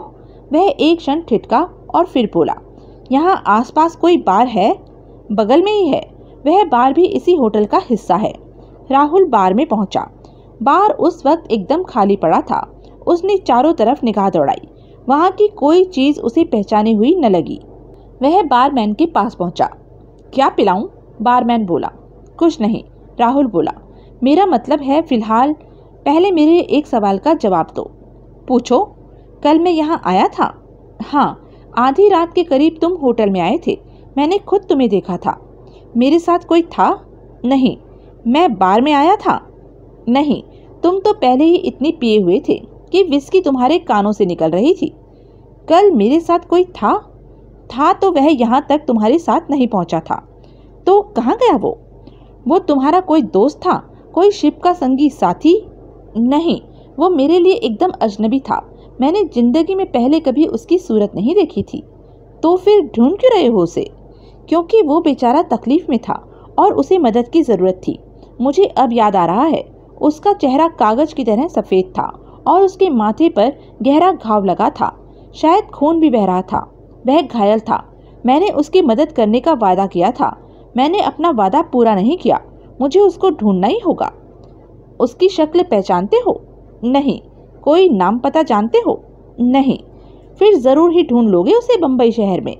वह एक क्षण ठिटका और फिर बोला, यहाँ आसपास कोई बार है? बगल में ही है। वह बार भी इसी होटल का हिस्सा है। राहुल बार में पहुँचा। बार उस वक्त एकदम खाली पड़ा था। उसने चारों तरफ़ निगाह दौड़ाई। वहाँ की कोई चीज़ उसे पहचाने हुई न लगी। वह बारमैन के पास पहुँचा। क्या पिलाऊं? बारमैन बोला। कुछ नहीं, राहुल बोला। मेरा मतलब है, फ़िलहाल पहले मेरे एक सवाल का जवाब दो। पूछो, कल मैं यहाँ आया था? हाँ आधी रात के करीब तुम होटल में आए थे। मैंने खुद तुम्हें देखा था। मेरे साथ कोई था? नहीं। मैं बार में आया था? नहीं, तुम तो पहले ही इतनी पिए हुए थे। कि विस्की तुम्हारे कानों से निकल रही थी। कल मेरे साथ कोई था? था तो वह यहाँ तक तुम्हारे साथ नहीं पहुँचा था। तो कहाँ गया वो? वो तुम्हारा कोई दोस्त था? कोई शिप का संगी साथी? नहीं, वो मेरे लिए एकदम अजनबी था। मैंने ज़िंदगी में पहले कभी उसकी सूरत नहीं देखी थी। तो फिर ढूंढ क्यों रहे हो उसे? क्योंकि वो बेचारा तकलीफ़ में था और उसे मदद की ज़रूरत थी। मुझे अब याद आ रहा है, उसका चेहरा कागज़ की तरह सफ़ेद था। और उसके माथे पर गहरा घाव लगा था। शायद खून भी बह रहा था। वह घायल था। मैंने उसकी मदद करने का वादा किया था। मैंने अपना वादा पूरा नहीं किया। मुझे उसको ढूंढना ही होगा। उसकी शक्ल पहचानते हो? नहीं। कोई नाम पता जानते हो? नहीं। फिर ज़रूर ही ढूंढ लोगे उसे बम्बई शहर में।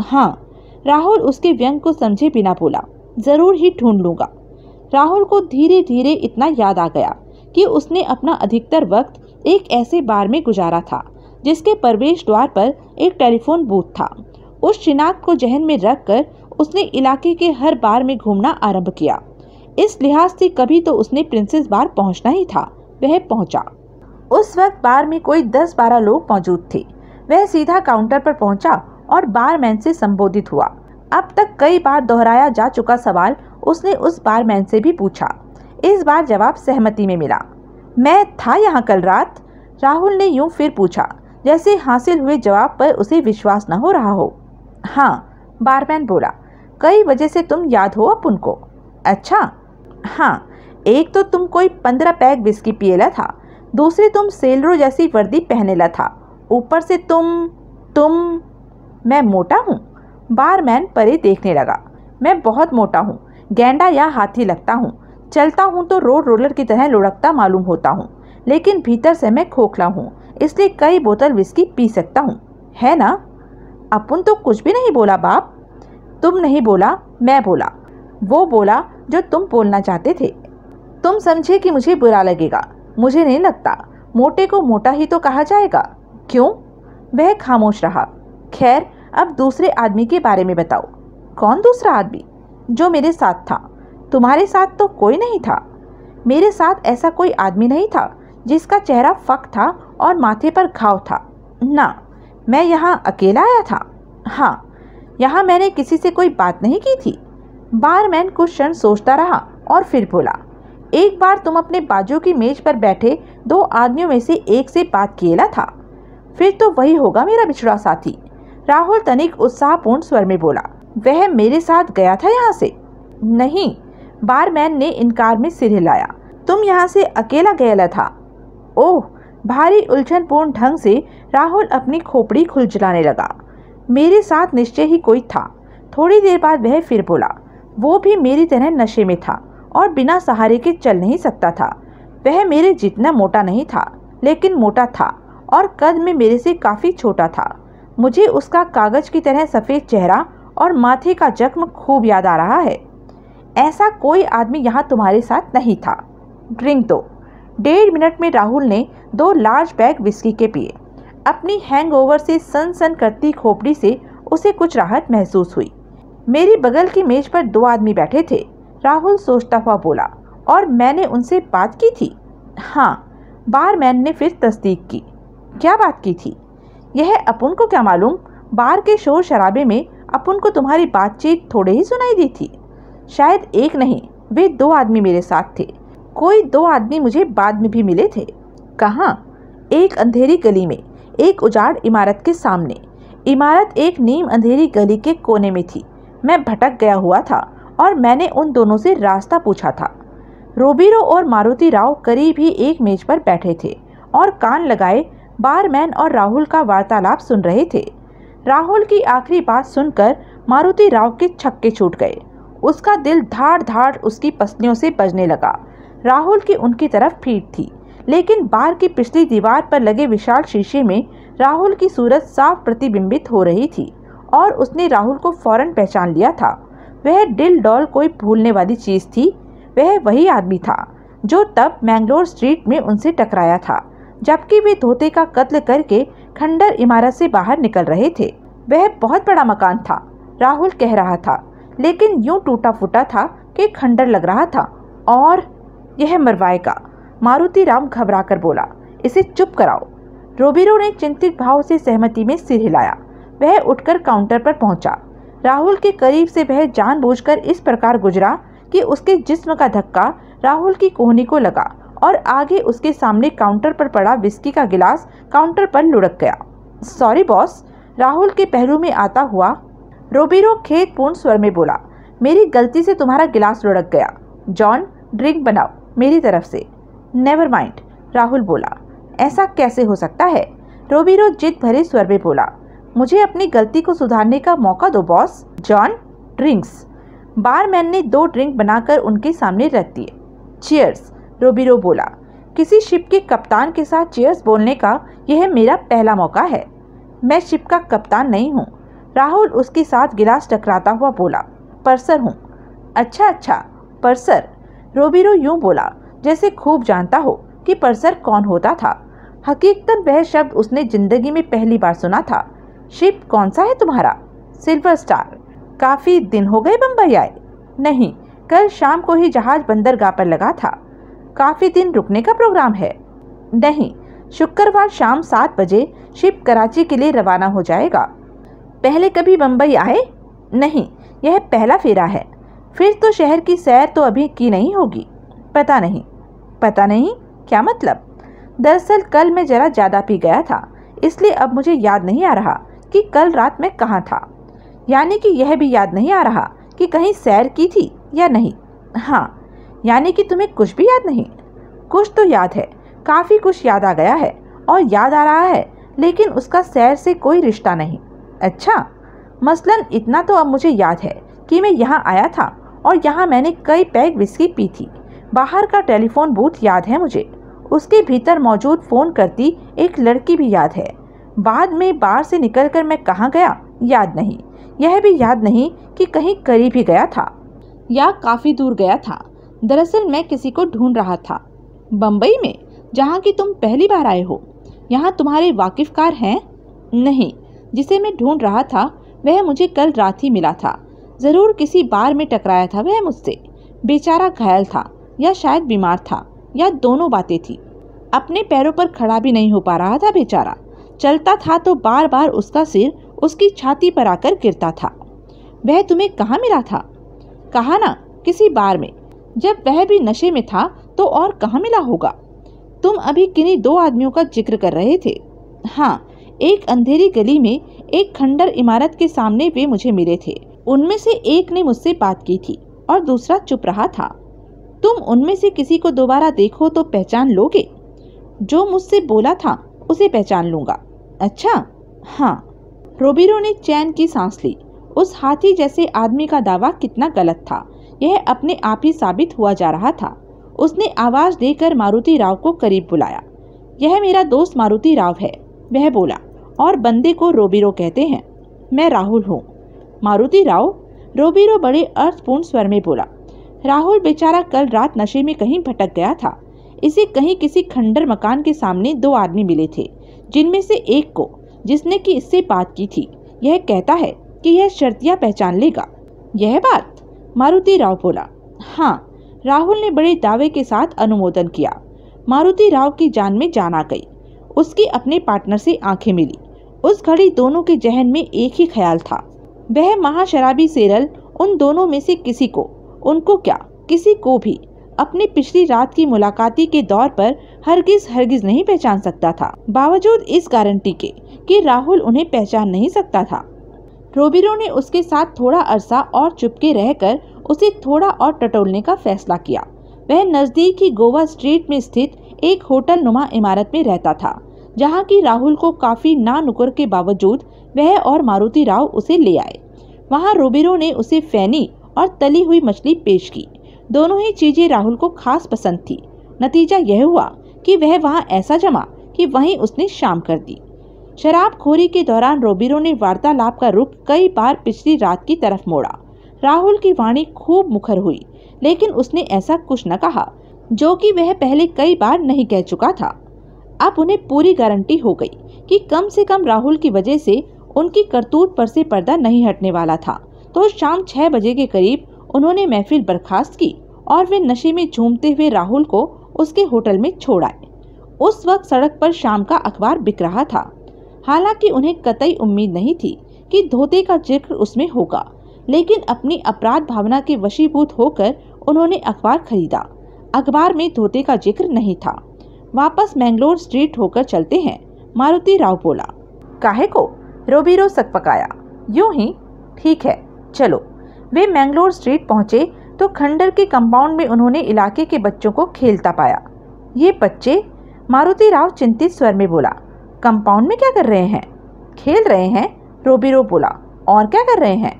हाँ। राहुल उसके व्यंग को समझे बिना बोला। ज़रूर ही ढूंढ लूँगा। राहुल को धीरे धीरे इतना याद आ गया कि उसने अपना अधिकतर वक्त एक ऐसे बार में गुजारा था, जिसके प्रवेश द्वार पर एक टेलीफोन बूथ था। उस शिनाख्त को जहन में रख कर उसने इलाके के हर बार में घूमना आरंभ किया। इस लिहाज से कभी तो उसने प्रिंसेस बार पहुँचना ही था, वह पहुँचा। उस वक्त बार में कोई दस बारह लोग मौजूद थे। वह सीधा काउंटर पर पहुँचा और बारमैन से संबोधित हुआ। अब तक कई बार दोहराया जा चुका सवाल उसने उस बारमैन से भी पूछा। इस बार जवाब सहमति में मिला। मैं था यहाँ कल रात। राहुल ने यूँ फिर पूछा, जैसे हासिल हुए जवाब पर उसे विश्वास न हो रहा हो। हाँ बारमैन बोला, कई वजह से तुम याद हो अब उनको। अच्छा हाँ एक तो तुम कोई पंद्रह पैक बिस्की पिएला था, दूसरी तुम सेलरो जैसी वर्दी पहने ला था। ऊपर से तुम तुम, मैं मोटा हूँ? बारमैन परे देखने लगा, मैं बहुत मोटा हूँ, गेंडा या हाथी लगता हूँ। चलता हूँ तो रोड रोलर की तरह लुढ़कता मालूम होता हूँ, लेकिन भीतर से मैं खोखला हूँ, इसलिए कई बोतल विस्की पी सकता हूँ। है ना? अपुन तो कुछ भी नहीं बोला, बाप। तुम नहीं बोला, मैं बोला। वो बोला जो तुम बोलना चाहते थे। तुम समझे कि मुझे बुरा लगेगा, मुझे नहीं लगता। मोटे को मोटा ही तो कहा जाएगा। क्यों? वह खामोश रहा। खैर, अब दूसरे आदमी के बारे में बताओ। कौन दूसरा आदमी? जो मेरे साथ था। तुम्हारे साथ तो कोई नहीं था। मेरे साथ ऐसा कोई आदमी नहीं था, जिसका चेहरा फक था और माथे पर घाव था। ना, मैं यहाँ अकेला आया था। हाँ यहाँ मैंने किसी से कोई बात नहीं की थी। बारमैन कुछ क्षण सोचता रहा और फिर बोला, एक बार तुम अपने बाजू की मेज पर बैठे दो आदमियों में से एक से बात किएला था। फिर तो वही होगा मेरा बिछड़ा साथी। राहुल तनिक उत्साहपूर्ण स्वर में बोला, वह मेरे साथ गया था यहाँ से? नहीं बारमैन ने इनकार में सिर हिलाया। तुम यहाँ से अकेला गया था। ओह, भारी उलझनपूर्ण ढंग से राहुल अपनी खोपड़ी खुलझलाने लगा। मेरे साथ निश्चय ही कोई था। थोड़ी देर बाद वह फिर बोला, वो भी मेरी तरह नशे में था और बिना सहारे के चल नहीं सकता था। वह मेरे जितना मोटा नहीं था, लेकिन मोटा था और कद में मेरे से काफ़ी छोटा था। मुझे उसका कागज़ की तरह सफ़ेद चेहरा और माथे का जख्म खूब याद आ रहा है। ऐसा कोई आदमी यहाँ तुम्हारे साथ नहीं था। ड्रिंक दो। डेढ़ मिनट में राहुल ने दो लार्ज बैग विस्की के पिए। अपनी हैंगओवर से सन सन करती खोपड़ी से उसे कुछ राहत महसूस हुई। मेरी बगल की मेज पर दो आदमी बैठे थे। राहुल सोचता हुआ बोला, और मैंने उनसे बात की थी? हाँ बारमैन ने फिर तस्दीक की। क्या बात की थी? यह अपुन को क्या मालूम? बार के शोर शराबे में अपुन को तुम्हारी बातचीत थोड़े ही सुनाई दी थी। शायद एक नहीं, वे दो आदमी मेरे साथ थे। कोई दो आदमी मुझे बाद में भी मिले थे। कहाँ? एक अंधेरी गली में, एक उजाड़ इमारत के सामने। इमारत एक नीम अंधेरी गली के कोने में थी। मैं भटक गया हुआ था और मैंने उन दोनों से रास्ता पूछा था। रोबीरो और मारुति राव करीब ही एक मेज पर बैठे थे और कान लगाए बारमैन और राहुल का वार्तालाप सुन रहे थे। राहुल की आखिरी बात सुनकर मारुति राव के छक्के छूट गए। उसका दिल धाड़ धाड़ उसकी पसलियों से बजने लगा। राहुल की उनकी तरफ़ फीट थी, लेकिन बार की पिछली दीवार पर लगे विशाल शीशे में राहुल की सूरत साफ़ प्रतिबिंबित हो रही थी और उसने राहुल को फ़ौरन पहचान लिया था। वह डिल डॉल कोई भूलने वाली चीज़ थी। वह वही आदमी था जो तब मैंगलोर स्ट्रीट में उनसे टकराया था, जबकि वे धोते का कत्ल करके खंडर इमारत से बाहर निकल रहे थे। वह बहुत बड़ा मकान था, राहुल कह रहा था। लेकिन यूँ टूटा फूटा था कि खंडर लग रहा था और यह मरवाएगा। मारुति राम घबरा कर बोला, इसे चुप कराओ। रोबीरो ने चिंतित भाव से सहमति में सिर हिलाया। वह उठकर काउंटर पर पहुँचा। राहुल के करीब से वह जानबूझकर इस प्रकार गुजरा कि उसके जिस्म का धक्का राहुल की कोहनी को लगा और आगे उसके सामने काउंटर पर पड़ा विस्की का गिलास काउंटर पर लुढ़क गया। सॉरी बॉस, राहुल के पहलू में आता हुआ रोबीरो खेतपूर्ण स्वर में बोला, मेरी गलती से तुम्हारा गिलास लुढ़क गया। जॉन, ड्रिंक बनाओ, मेरी तरफ़ से। नेवर माइंड, राहुल बोला, ऐसा कैसे हो सकता है? रोबीरो जिद भरे स्वर में बोला, मुझे अपनी गलती को सुधारने का मौका दो, बॉस। John, drinks. बारमैन ने दो ड्रिंक बनाकर उनके सामने रख दिए। चीयर्स, रोबीरो बोला, किसी शिप के कप्तान के साथ चीयर्स बोलने का यह मेरा पहला मौका है। मैं शिप का कप्तान नहीं हूँ। राहुल उसके साथ गिलास टकराता हुआ बोला, परसर हूँ। अच्छा अच्छा परसर? रोबीरो यूँ बोला, जैसे खूब जानता हो कि परसर कौन होता था। हकीकतन वह शब्द उसने ज़िंदगी में पहली बार सुना था। शिप कौन सा है तुम्हारा? Silver star. काफ़ी दिन हो गए बम्बई आए? नहीं, कल शाम को ही जहाज़ बंदरगाह पर लगा था। काफ़ी दिन रुकने का प्रोग्राम है। नहीं, शुक्रवार शाम सात बजे शिप कराची के लिए रवाना हो जाएगा। पहले कभी बम्बई आए? नहीं, यह पहला फेरा है। फिर तो शहर की सैर तो अभी की नहीं होगी। पता नहीं। पता नहीं? क्या मतलब? दरअसल कल मैं ज़रा ज़्यादा पी गया था, इसलिए अब मुझे याद नहीं आ रहा कि कल रात मैं कहाँ था। यानी कि यह भी याद नहीं आ रहा कि कहीं सैर की थी या नहीं। हाँ यानी कि तुम्हें कुछ भी याद नहीं। कुछ तो याद है, काफ़ी कुछ याद आ गया है और याद आ रहा है, लेकिन उसका सैर से कोई रिश्ता नहीं। अच्छा मसलन इतना तो अब मुझे याद है कि मैं यहाँ आया था और यहाँ मैंने कई पैग विस्की पी थी। बाहर का टेलीफोन बूथ याद है मुझे। उसके भीतर मौजूद फ़ोन करती एक लड़की भी याद है। बाद में बाहर से निकलकर मैं कहाँ गया, याद नहीं। यह भी याद नहीं कि कहीं करीब ही गया था या काफ़ी दूर गया था। दरअसल मैं किसी को ढूंढ रहा था। बम्बई में, जहाँ की तुम पहली बार आए हो। यहाँ तुम्हारे वाकिफकार हैं? नहीं। जिसे मैं ढूंढ रहा था, वह मुझे कल रात ही मिला था। ज़रूर किसी बार में टकराया था वह मुझसे। बेचारा घायल था, या शायद बीमार था, या दोनों बातें थी। अपने पैरों पर खड़ा भी नहीं हो पा रहा था बेचारा। चलता था तो बार बार उसका सिर उसकी छाती पर आकर गिरता था। वह तुम्हें कहाँ मिला था? कहा ना, किसी बार में। जब वह भी नशे में था तो और कहाँ मिला होगा? तुम अभी किन्हीं दो आदमियों का ज़िक्र कर रहे थे। हाँ एक अंधेरी गली में एक खंडर इमारत के सामने वे मुझे मिले थे। उनमें से एक ने मुझसे बात की थी और दूसरा चुप रहा था। तुम उनमें से किसी को दोबारा देखो तो पहचान लोगे। जो मुझसे बोला था, उसे पहचान लूँगा। अच्छा? हाँ। रोबिरो ने चैन की सांस ली। उस हाथी जैसे आदमी का दावा कितना गलत था। यह अपने आप ही साबित हुआ जा रहा था। उसने आवाज़ देकर मारुति राव को करीब बुलाया। यह मेरा दोस्त मारुति राव है, वह बोला। और बंदे को रोबीरो कहते हैं। मैं राहुल हूँ। मारुति राव रोबीरो बड़े अर्थपूर्ण स्वर में बोला, राहुल बेचारा कल रात नशे में कहीं भटक गया था। इसे कहीं किसी खंडर मकान के सामने दो आदमी मिले थे, जिनमें से एक को, जिसने की इससे बात की थी, यह कहता है कि यह शर्तिया पहचान लेगा। यह बात? मारुति राव बोला हाँ राहुल ने बड़े दावे के साथ अनुमोदन किया। मारुति राव की जान में जान आ गई। उसकी अपने पार्टनर से आँखें मिली। उस घड़ी दोनों के जहन में एक ही ख्याल था। वह महाशराबी सेरल, उन दोनों में से किसी को, उनको क्या, किसी को भी, अपनी पिछली रात की मुलाकाती के दौर पर हरगिज हरगिज नहीं पहचान सकता था। बावजूद इस गारंटी के, कि राहुल उन्हें पहचान नहीं सकता था। रोबिरो ने उसके साथ थोड़ा अरसा और चुपके रहकर उसे थोड़ा और टटोलने का फैसला किया। वह नज़दीक ही गोवा स्ट्रीट में स्थित एक होटल नुमा इमारत में रहता था। जहाँ की राहुल को काफ़ी ना नुकर के बावजूद वह और मारुति राव उसे ले आए। वहाँ रोबिरो ने उसे फैनी और तली हुई मछली पेश की। दोनों ही चीज़ें राहुल को खास पसंद थी। नतीजा यह हुआ कि वह वहाँ ऐसा जमा कि वहीं उसने शाम कर दी। शराब खोरी के दौरान रोबिरो ने वार्तालाप का रुख कई बार पिछली रात की तरफ़ मोड़ा। राहुल की वाणी खूब मुखर हुई, लेकिन उसने ऐसा कुछ न कहा, जो कि वह पहले कई बार नहीं कह चुका था। अब उन्हें पूरी गारंटी हो गई कि कम से कम राहुल की वजह से उनकी करतूत पर से पर्दा नहीं हटने वाला था। तो शाम छह बजे के करीब उन्होंने महफिल बर्खास्त की और वे नशे में झूमते हुए राहुल को उसके होटल में छोड़ आए। उस वक्त सड़क पर शाम का अखबार बिक रहा था। हालाँकि उन्हें कतई उम्मीद नहीं थी कि धोते का ज़िक्र उसमें होगा, लेकिन अपनी अपराध भावना के वशीभूत होकर उन्होंने अखबार खरीदा। अखबार में धोते का ज़िक्र नहीं था। वापस मैंगलोर स्ट्रीट होकर चलते हैं। मारुति राव बोला, काहे को? रोबीरो सक पकाया। यूँ ही? ठीक है, चलो। वे मैंगलोर स्ट्रीट पहुँचे तो खंडर के कंपाउंड में उन्होंने इलाके के बच्चों को खेलता पाया। ये बच्चे, मारुति राव चिंतित स्वर में बोला, कंपाउंड में क्या कर रहे हैं? खेल रहे हैं? रोबीरो बोला, और क्या कर रहे हैं?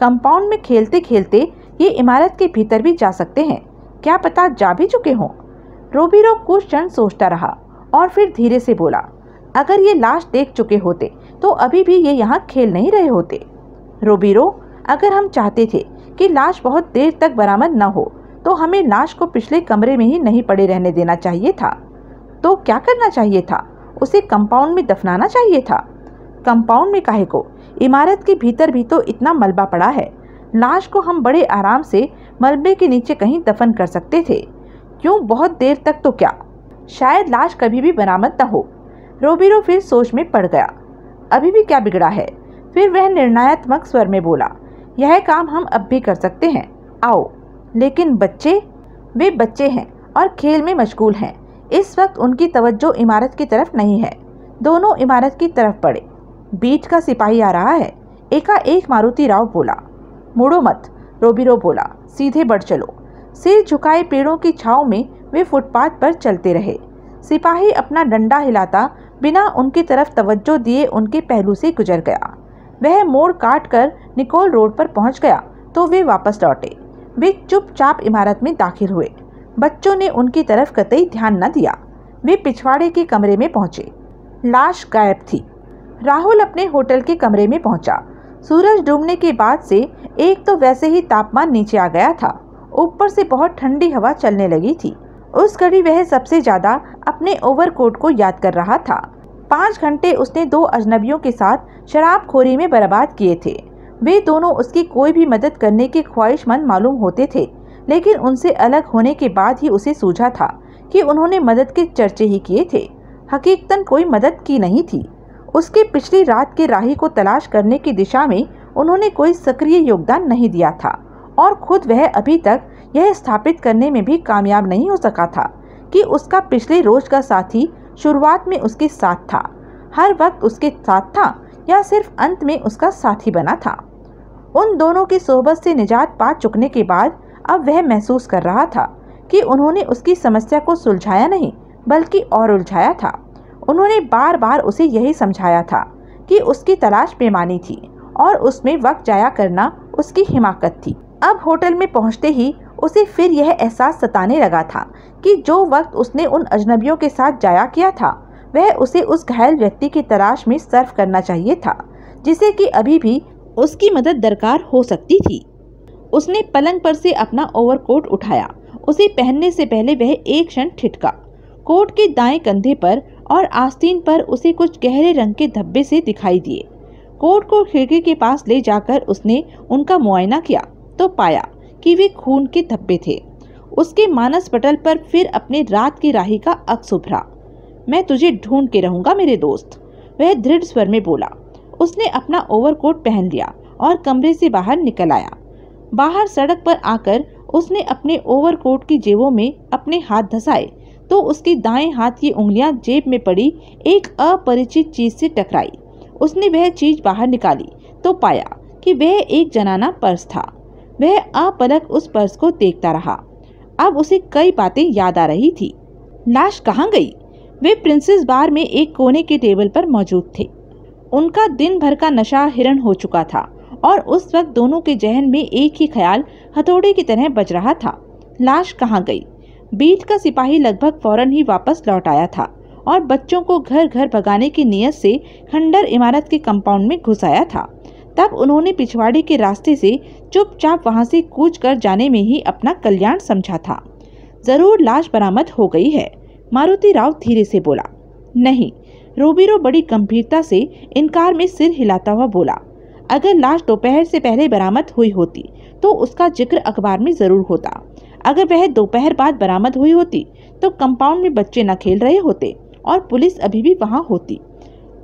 कंपाउंड में खेलते खेलते ये इमारत के भीतर भी जा सकते हैं। क्या पता जा भी चुके हों? रोबीरो कुछ क्षण सोचता रहा और फिर धीरे से बोला, अगर ये लाश देख चुके होते तो अभी भी ये यहाँ खेल नहीं रहे होते। रोबीरो अगर हम चाहते थे कि लाश बहुत देर तक बरामद न हो तो हमें लाश को पिछले कमरे में ही नहीं पड़े रहने देना चाहिए था। तो क्या करना चाहिए था? उसे कंपाउंड में दफनाना चाहिए था? कंपाउंड में काहे को? इमारत के भीतर भी तो इतना मलबा पड़ा है। लाश को हम बड़े आराम से मलबे के नीचे कहीं दफन कर सकते थे। क्यों? बहुत देर तक तो क्या? शायद लाश कभी भी बरामद न हो। रोबीरो फिर सोच में पड़ गया। अभी भी क्या बिगड़ा है? फिर वह निर्णयात्मक स्वर में बोला, यह काम हम अब भी कर सकते हैं। आओ। लेकिन बच्चे? वे बच्चे हैं और खेल में मशगूल हैं। इस वक्त उनकी तवज्जो इमारत की तरफ़ नहीं है। दोनों इमारत की तरफ़ पड़े। बीच का सिपाही आ रहा है? एका एक मारुति राव बोला, मुड़ो मत। रोबीरो बोला, सीधे बढ़ चलो। सिर झुकाए पेड़ों की छाव में वे फुटपाथ पर चलते रहे। सिपाही अपना डंडा हिलाता, बिना उनकी तरफ़ तवज्जो दिए उनके पहलू से गुजर गया। वह मोड़ काट कर निकोल रोड पर पहुँच गया तो वे वापस लौटे। वे चुपचाप इमारत में दाखिल हुए। बच्चों ने उनकी तरफ़ कतई ध्यान न दिया। वे पिछवाड़े के कमरे में पहुँचे। लाश गायब थी। राहुल अपने होटल के कमरे में पहुँचा। सूरज डूबने के बाद से एक तो वैसे ही तापमान नीचे आ गया था। ऊपर से बहुत ठंडी हवा चलने लगी थी। उस घड़ी वह सबसे ज़्यादा अपने ओवरकोट को याद कर रहा था। पाँच घंटे उसने दो अजनबियों के साथ शराब खोरी में बर्बाद किए थे। वे दोनों उसकी कोई भी मदद करने के ख्वाहिशमंद मालूम होते थे, लेकिन उनसे अलग होने के बाद ही उसे सूझा था कि उन्होंने मदद के चर्चे ही किए थे। हकीकतन कोई मदद की नहीं थी। उसके पिछली रात के राही को तलाश करने की दिशा में उन्होंने कोई सक्रिय योगदान नहीं दिया था। और खुद वह अभी तक यह स्थापित करने में भी कामयाब नहीं हो सका था कि उसका पिछले रोज का साथी शुरुआत में उसके साथ था। हर वक्त उसके साथ था या सिर्फ़ अंत में उसका साथी बना था। उन दोनों की सोहबत से निजात पा चुकने के बाद अब वह महसूस कर रहा था कि उन्होंने उसकी समस्या को सुलझाया नहीं, बल्कि और उलझाया था। उन्होंने बार बार उसे यही समझाया था कि उसकी तलाश बेमानी थी और उसमें वक्त जाया करना उसकी हिमाकत थी। अब होटल में पहुँचते ही उसे फिर यह एहसास सताने लगा था कि जो वक्त उसने उन अजनबियों के साथ जाया किया था, वह उसे उस घायल व्यक्ति की तलाश में सर्व करना चाहिए था, जिसे कि अभी भी उसकी मदद दरकार हो सकती थी। उसने पलंग पर से अपना ओवरकोट उठाया, उसे पहनने से पहले वह एक क्षण ठिठका, कोट के दाएँ कंधे पर और आस्तीन पर उसे कुछ गहरे रंग के धब्बे से दिखाई दिए। कोट को खिड़की के पास ले जाकर उसने उनका मुआयना किया। तो पाया कि वे खून के धब्बे थे। उसके मानस पटल पर फिर अपने रात की राही का अक्स उभरा। मैं तुझे ढूंढ के रहूँगा, मेरे दोस्त, वह दृढ़ स्वर में बोला। उसने अपना ओवरकोट पहन लिया और कमरे से बाहर निकल आया। बाहर सड़क पर आकर उसने अपने ओवरकोट की जेबों में अपने हाथ धसाए तो उसकी दाएँ हाथ की उंगलियाँ जेब में पड़ी, एक अपरिचित चीज़ से टकराई। उसने वह चीज़ बाहर निकाली तो पाया कि वह एक जनाना पर्स था। वह अपलक उस पर्स को देखता रहा। अब उसे कई बातें याद आ रही थी। लाश कहाँ गई? वे प्रिंसेस बार में एक कोने के टेबल पर मौजूद थे। उनका दिन भर का नशा हिरण हो चुका था और उस वक्त दोनों के जहन में एक ही ख्याल हथौड़े की तरह बज रहा था। लाश कहाँ गई? बीट का सिपाही लगभग फ़ौरन ही वापस लौट आया था और बच्चों को घर घर भगाने की नीयत से खंडर इमारत के कंपाउंड में घुस आया था। तब उन्होंने पिछवाड़े के रास्ते से चुपचाप वहाँ से कूच कर जाने में ही अपना कल्याण समझा था। ज़रूर लाश बरामद हो गई है, मारुति राव धीरे से बोला। नहीं, रोबीरो बड़ी गंभीरता से इनकार में सिर हिलाता हुआ बोला, अगर लाश दोपहर से पहले बरामद हुई होती तो उसका ज़िक्र अखबार में ज़रूर होता। अगर वह दोपहर बाद बरामद हुई होती तो कंपाउंड में बच्चे न खेल रहे होते और पुलिस अभी भी वहाँ होती।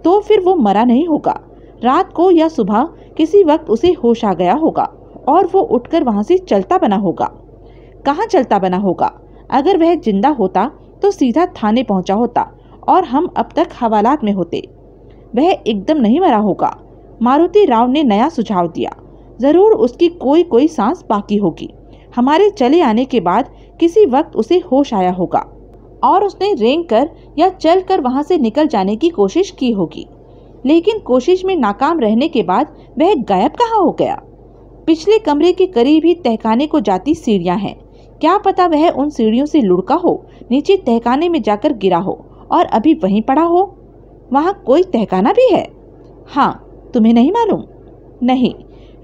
तो फिर वो मरा नहीं होगा। रात को या सुबह किसी वक्त उसे होश आ गया होगा और वो उठकर वहाँ से चलता बना होगा। कहाँ चलता बना होगा? अगर वह ज़िंदा होता तो सीधा थाने पहुँचा होता और हम अब तक हवालात में होते। वह एकदम नहीं मरा होगा। मारुति राव ने नया सुझाव दिया। ज़रूर उसकी कोई कोई सांस बाकी होगी। हमारे चले आने के बाद किसी वक्त उसे होश आया होगा और उसने रेंग कर या चल कर वहाँ से निकल जाने की कोशिश की होगी। लेकिन कोशिश में नाकाम रहने के बाद वह गायब कहाँ हो गया? पिछले कमरे के करीब ही तहखाने को जाती सीढ़ियाँ हैं। क्या पता वह उन सीढ़ियों से लुढ़का हो, नीचे तहखाने में जाकर गिरा हो और अभी वहीं पड़ा हो। वहाँ कोई तहखाना भी है? हाँ तुम्हें नहीं मालूम? नहीं।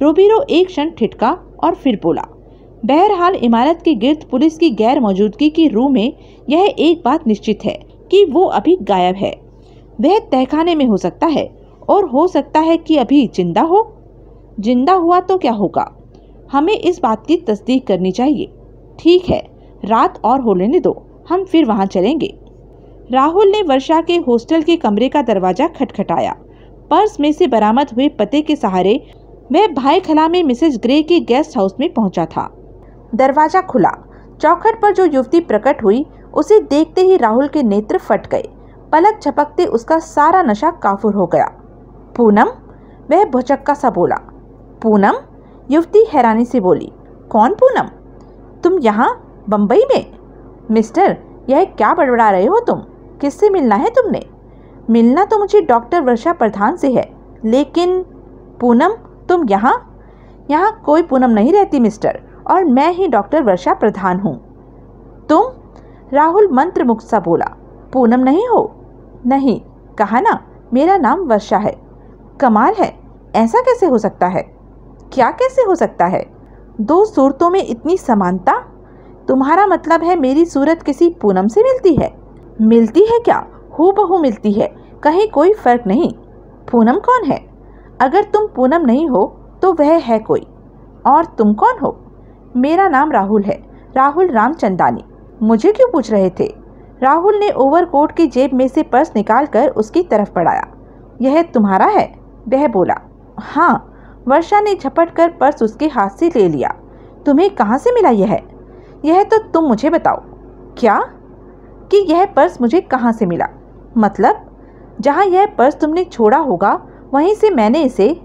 रोबीरो एक क्षण ठिठका और फिर बोला, बहरहाल इमारत के गिर्द पुलिस की गैर मौजूदगी की रूह में यह एक बात निश्चित है कि वो अभी गायब है। वह तहखाने में हो सकता है और हो सकता है कि अभी ज़िंदा हो। ज़िंदा हुआ तो क्या होगा? हमें इस बात की तस्दीक करनी चाहिए। ठीक है, रात और हो लेने दो, हम फिर वहाँ चलेंगे। राहुल ने वर्षा के हॉस्टल के कमरे का दरवाज़ा खटखटाया। पर्स में से बरामद हुए पते के सहारे वह भाई खला में मिसेज ग्रे के गेस्ट हाउस में पहुँचा था। दरवाज़ा खुला। चौखट पर जो युवती प्रकट हुई, उसे देखते ही राहुल के नेत्र फट गए। पलक झपकते उसका सारा नशा काफुर हो गया। पूनम, वह भुचक्का सा बोला। पूनम, युवती हैरानी से बोली, कौन पूनम? तुम यहाँ बम्बई में? मिस्टर, यह क्या बड़बड़ा रहे हो तुम? किससे मिलना है तुमने? मिलना तो मुझे डॉक्टर वर्षा प्रधान से है, लेकिन पूनम, तुम यहाँ? यहाँ कोई पूनम नहीं रहती, मिस्टर, और मैं ही डॉक्टर वर्षा प्रधान हूँ। तुम? राहुल मंत्र मुक्त सा बोला। पूनम नहीं हो? नहीं, कहा ना, मेरा नाम वर्षा है। कमाल है, ऐसा कैसे हो सकता है? क्या कैसे हो सकता है? दो सूरतों में इतनी समानता? तुम्हारा मतलब है मेरी सूरत किसी पूनम से मिलती है? मिलती है क्या? हु बहु मिलती है, कहीं कोई फ़र्क नहीं। पूनम कौन है? अगर तुम पूनम नहीं हो तो वह है कोई। और तुम कौन हो? मेरा नाम राहुल है, राहुल रामचंदानी। मुझे क्यों पूछ रहे थे? राहुल ने ओवरकोट की जेब में से पर्स निकालकर उसकी तरफ़ बढ़ाया। यह तुम्हारा है? वह बोला। हाँ। वर्षा ने झपट कर पर्स उसके हाथ से ले लिया। तुम्हें कहाँ से मिला यह? यह तो तुम मुझे बताओ। क्या? कि यह पर्स मुझे कहाँ से मिला? मतलब? जहाँ यह पर्स तुमने छोड़ा होगा, वहीं से मैंने इसे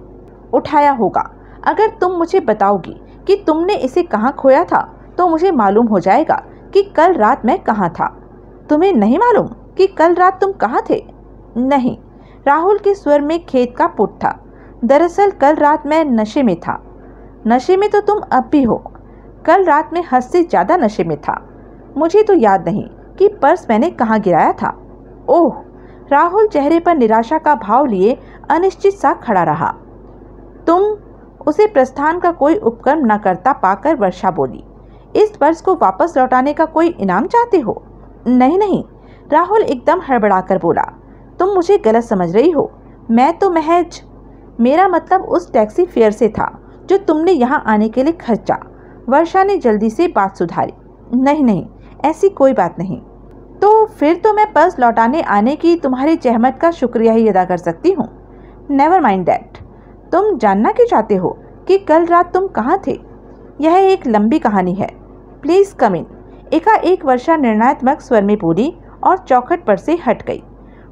उठाया होगा। अगर तुम मुझे बताओगी कि तुमने इसे कहाँ खोया था तो मुझे मालूम हो जाएगा कि कल रात मैं कहाँ था। तुम्हें नहीं मालूम कि कल रात तुम कहाँ थे? नहीं, राहुल के स्वर में खेत का पुट था। दरअसल कल रात मैं नशे में था। नशे में तो तुम अब भी हो। कल रात में हद से ज़्यादा नशे में था। मुझे तो याद नहीं कि पर्स मैंने कहाँ गिराया था। ओह, राहुल चेहरे पर निराशा का भाव लिए अनिश्चित सा खड़ा रहा। तुम उसे प्रस्थान का कोई उपक्रम न करता पाकर वर्षा बोली, इस पर्स को वापस लौटाने का कोई इनाम चाहते हो? नहीं नहीं, राहुल एकदम हड़बड़ाकर बोला, तुम मुझे गलत समझ रही हो। मैं तो महज, मेरा मतलब उस टैक्सी फेयर से था, जो तुमने यहाँ आने के लिए खर्चा। वर्षा ने जल्दी से बात सुधारी, नहीं नहीं, ऐसी कोई बात नहीं। तो फिर तो मैं पर्स लौटाने आने की तुम्हारी जहमत का शुक्रिया ही अदा कर सकती हूँ। नेवर माइंड दैट तुम जानना क्यों चाहते हो कि कल रात तुम कहाँ थे? यह एक लंबी कहानी है। प्लीज़ कम इन एका एक वर्षा निर्णयात्मक स्वर में बोली और चौखट पर से हट गई।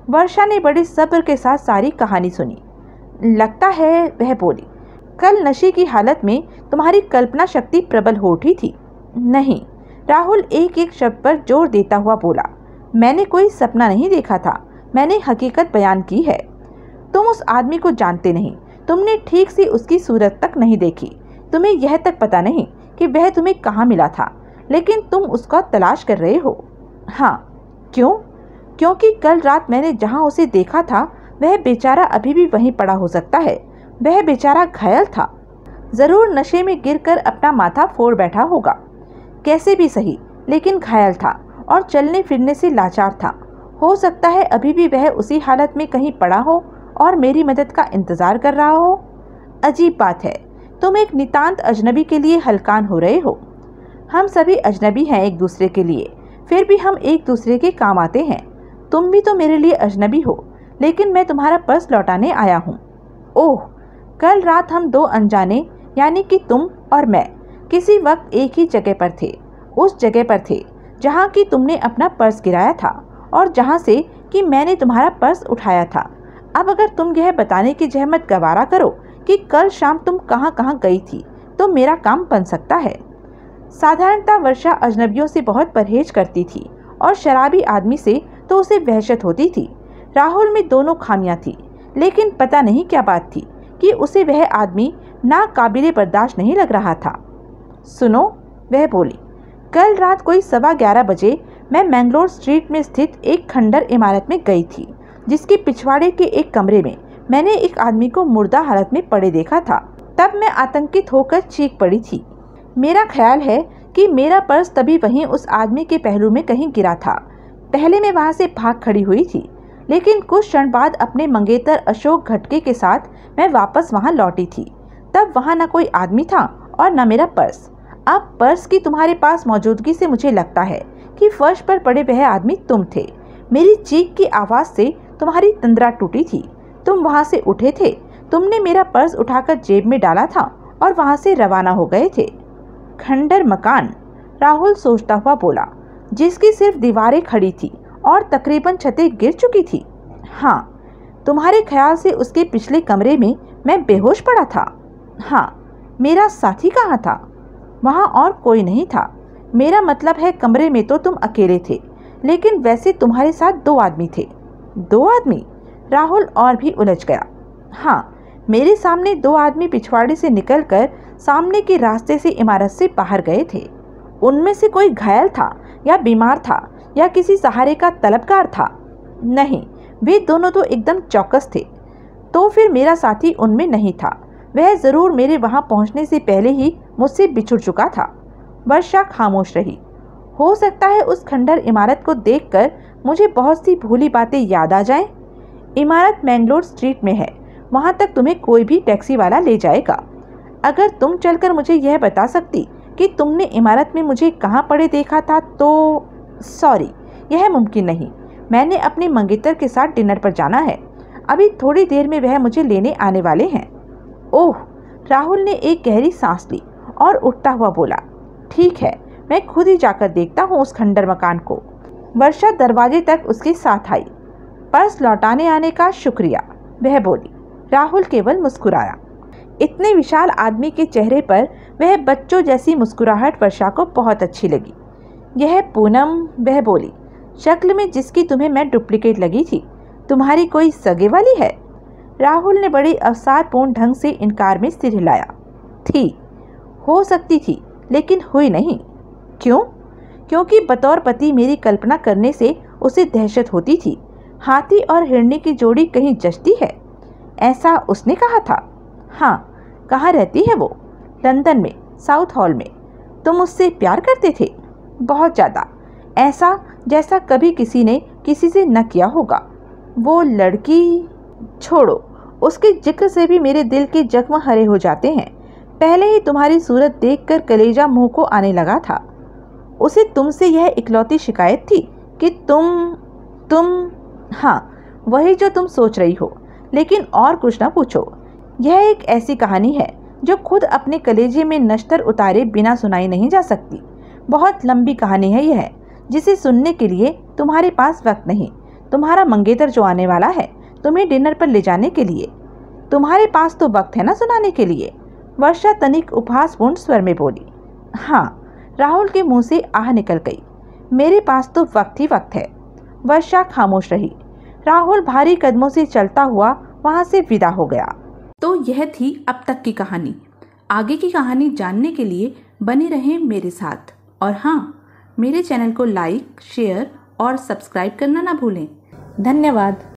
वर्षा ने बड़े सब्र के साथ सारी कहानी सुनी। लगता है, वह बोली, कल नशे की हालत में तुम्हारी कल्पना शक्ति प्रबल हो उठी थी। नहीं, राहुल एक एक शब्द पर ज़ोर देता हुआ बोला, मैंने कोई सपना नहीं देखा था। मैंने हकीकत बयान की है। तुम उस आदमी को जानते नहीं। तुमने ठीक से उसकी सूरत तक नहीं देखी। तुम्हें यह तक पता नहीं कि वह तुम्हें कहाँ मिला था। लेकिन तुम उसका तलाश कर रहे हो। हाँ क्यों? क्योंकि कल रात मैंने जहाँ उसे देखा था, वह बेचारा अभी भी वहीं पड़ा हो सकता है। वह बेचारा घायल था। ज़रूर नशे में गिरकर अपना माथा फोड़ बैठा होगा। कैसे भी सही, लेकिन घायल था और चलने फिरने से लाचार था। हो सकता है अभी भी वह उसी हालत में कहीं पड़ा हो और मेरी मदद का इंतज़ार कर रहा हो। अजीब बात है, तुम एक नितांत अजनबी के लिए हलकान हो रहे हो। हम सभी अजनबी हैं एक दूसरे के लिए। फिर भी हम एक दूसरे के काम आते हैं। तुम भी तो मेरे लिए अजनबी हो, लेकिन मैं तुम्हारा पर्स लौटाने आया हूँ। ओह, कल रात हम दो अनजाने, यानी कि तुम और मैं, किसी वक्त एक ही जगह पर थे, उस जगह पर थे, जहाँ की तुमने अपना पर्स गिराया था, और जहाँ से कि मैंने तुम्हारा पर्स उठाया था। अब अगर तुम यह बताने की जहमत गवारा करो कि कल शाम तुम कहाँ कहाँ गई थी तो मेरा काम बन सकता है। साधारणतः वर्षा अजनबियों से बहुत परहेज करती थी और शराबी आदमी से तो उसे वहशत होती थी। राहुल में दोनों खामियाँ थी, लेकिन पता नहीं क्या बात थी कि उसे वह आदमी ना काबिल बर्दाश्त नहीं लग रहा था। सुनो, वह बोली, कल रात कोई सवा ग्यारह बजे मैं मैंगलोर स्ट्रीट में स्थित एक खंडर इमारत में गई थी, जिसके पिछवाड़े के एक कमरे में मैंने एक आदमी को मुर्दा हालत में पड़े देखा था। तब मैं आतंकित होकर चीख पड़ी थी। मेरा ख्याल है कि मेरा पर्स तभी वहीं उस आदमी के पहलू में कहीं गिरा था। पहले मैं वहाँ से भाग खड़ी हुई थी, लेकिन कुछ क्षण बाद अपने मंगेतर अशोक घटके के साथ मैं वापस वहाँ लौटी थी। तब वहाँ न कोई आदमी था और न मेरा पर्स। अब पर्स की तुम्हारे पास मौजूदगी से मुझे लगता है कि फर्श पर पड़े वह आदमी तुम थे। मेरी चीख की आवाज़ से तुम्हारी तंद्रा टूटी थी। तुम वहाँ से उठे थे। तुमने मेरा पर्स उठाकर जेब में डाला था और वहाँ से रवाना हो गए थे। खंडर मकान, राहुल सोचता हुआ बोला, जिसकी सिर्फ़ दीवारें खड़ी थी और तकरीबन छतें गिर चुकी थी। हाँ तुम्हारे ख्याल से उसके पिछले कमरे में मैं बेहोश पड़ा था? हाँ मेरा साथी कहाँ था? वहाँ और कोई नहीं था। मेरा मतलब है कमरे में तो तुम अकेले थे, लेकिन वैसे तुम्हारे साथ दो आदमी थे। दो आदमी? राहुल और भी उलझ गया। हाँ मेरे सामने दो आदमी पिछवाड़े से निकलकर सामने के रास्ते से इमारत से बाहर गए थे। उनमें से कोई घायल था या बीमार था या किसी सहारे का तलबगार था? नहीं, वे दोनों तो एकदम चौकस थे। तो फिर मेरा साथी उनमें नहीं था। वह ज़रूर मेरे वहाँ पहुँचने से पहले ही मुझसे बिछुड़ चुका था। वर्षा खामोश रही। हो सकता है उस खंडर इमारत को देखकर मुझे बहुत सी भूली बातें याद आ जाएँ। इमारत मैंगलोर स्ट्रीट में है। वहाँ तक तुम्हें कोई भी टैक्सी वाला ले जाएगा। अगर तुम चलकर मुझे यह बता सकती कि तुमने इमारत में मुझे कहाँ पड़े देखा था तो सॉरी, यह मुमकिन नहीं। मैंने अपने मंगेतर के साथ डिनर पर जाना है। अभी थोड़ी देर में वह मुझे लेने आने वाले हैं। ओह, राहुल ने एक गहरी सांस ली और उठता हुआ बोला, ठीक है, मैं खुद ही जाकर देखता हूँ उस खंडर मकान को। वर्षा दरवाजे तक उसके साथ आई। पर्स लौटाने आने का शुक्रिया, वह बोली। राहुल केवल मुस्कुराया। इतने विशाल आदमी के चेहरे पर वह बच्चों जैसी मुस्कुराहट वर्षा को बहुत अच्छी लगी। यह पूनम, वह बोली, शक्ल में जिसकी तुम्हें मैं डुप्लीकेट लगी थी, तुम्हारी कोई सगे वाली है? राहुल ने बड़ी अवसारपूर्ण ढंग से इनकार में सिर हिलाया। थी, हो सकती थी, लेकिन हुई नहीं। क्यों? क्योंकि बतौर पति मेरी कल्पना करने से उसे दहशत होती थी। हाथी और हिरणी की जोड़ी कहीं जचती है, ऐसा उसने कहा था। हाँ कहाँ रहती है वो? लंदन में, साउथ हॉल में। तुम उससे प्यार करते थे? बहुत ज़्यादा। ऐसा जैसा कभी किसी ने किसी से न किया होगा। वो लड़की, छोड़ो, उसके ज़िक्र से भी मेरे दिल के जख्म हरे हो जाते हैं। पहले ही तुम्हारी सूरत देखकर कलेजा मुँह को आने लगा था। उसे तुमसे यह इकलौती शिकायत थी कि तुम तुम हाँ वही जो तुम सोच रही हो। लेकिन और कुछ ना पूछो। यह एक ऐसी कहानी है जो खुद अपने कलेजे में नश्तर उतारे बिना सुनाई नहीं जा सकती। बहुत लंबी कहानी है यह, जिसे सुनने के लिए तुम्हारे पास वक्त नहीं। तुम्हारा मंगेतर जो आने वाला है, तुम्हें डिनर पर ले जाने के लिए। तुम्हारे पास तो वक्त है ना सुनाने के लिए, वर्षा तनिक उपहासपूर्ण स्वर में बोली। हाँ राहुल के मुँह से आह निकल गई। मेरे पास तो वक्त ही वक्त है। वर्षा खामोश रही। राहुल भारी कदमों से चलता हुआ वहाँ से विदा हो गया। तो यह थी अब तक की कहानी। आगे की कहानी जानने के लिए बने रहें मेरे साथ। और हाँ मेरे चैनल को लाइक, शेयर और सब्सक्राइब करना ना भूलें। धन्यवाद।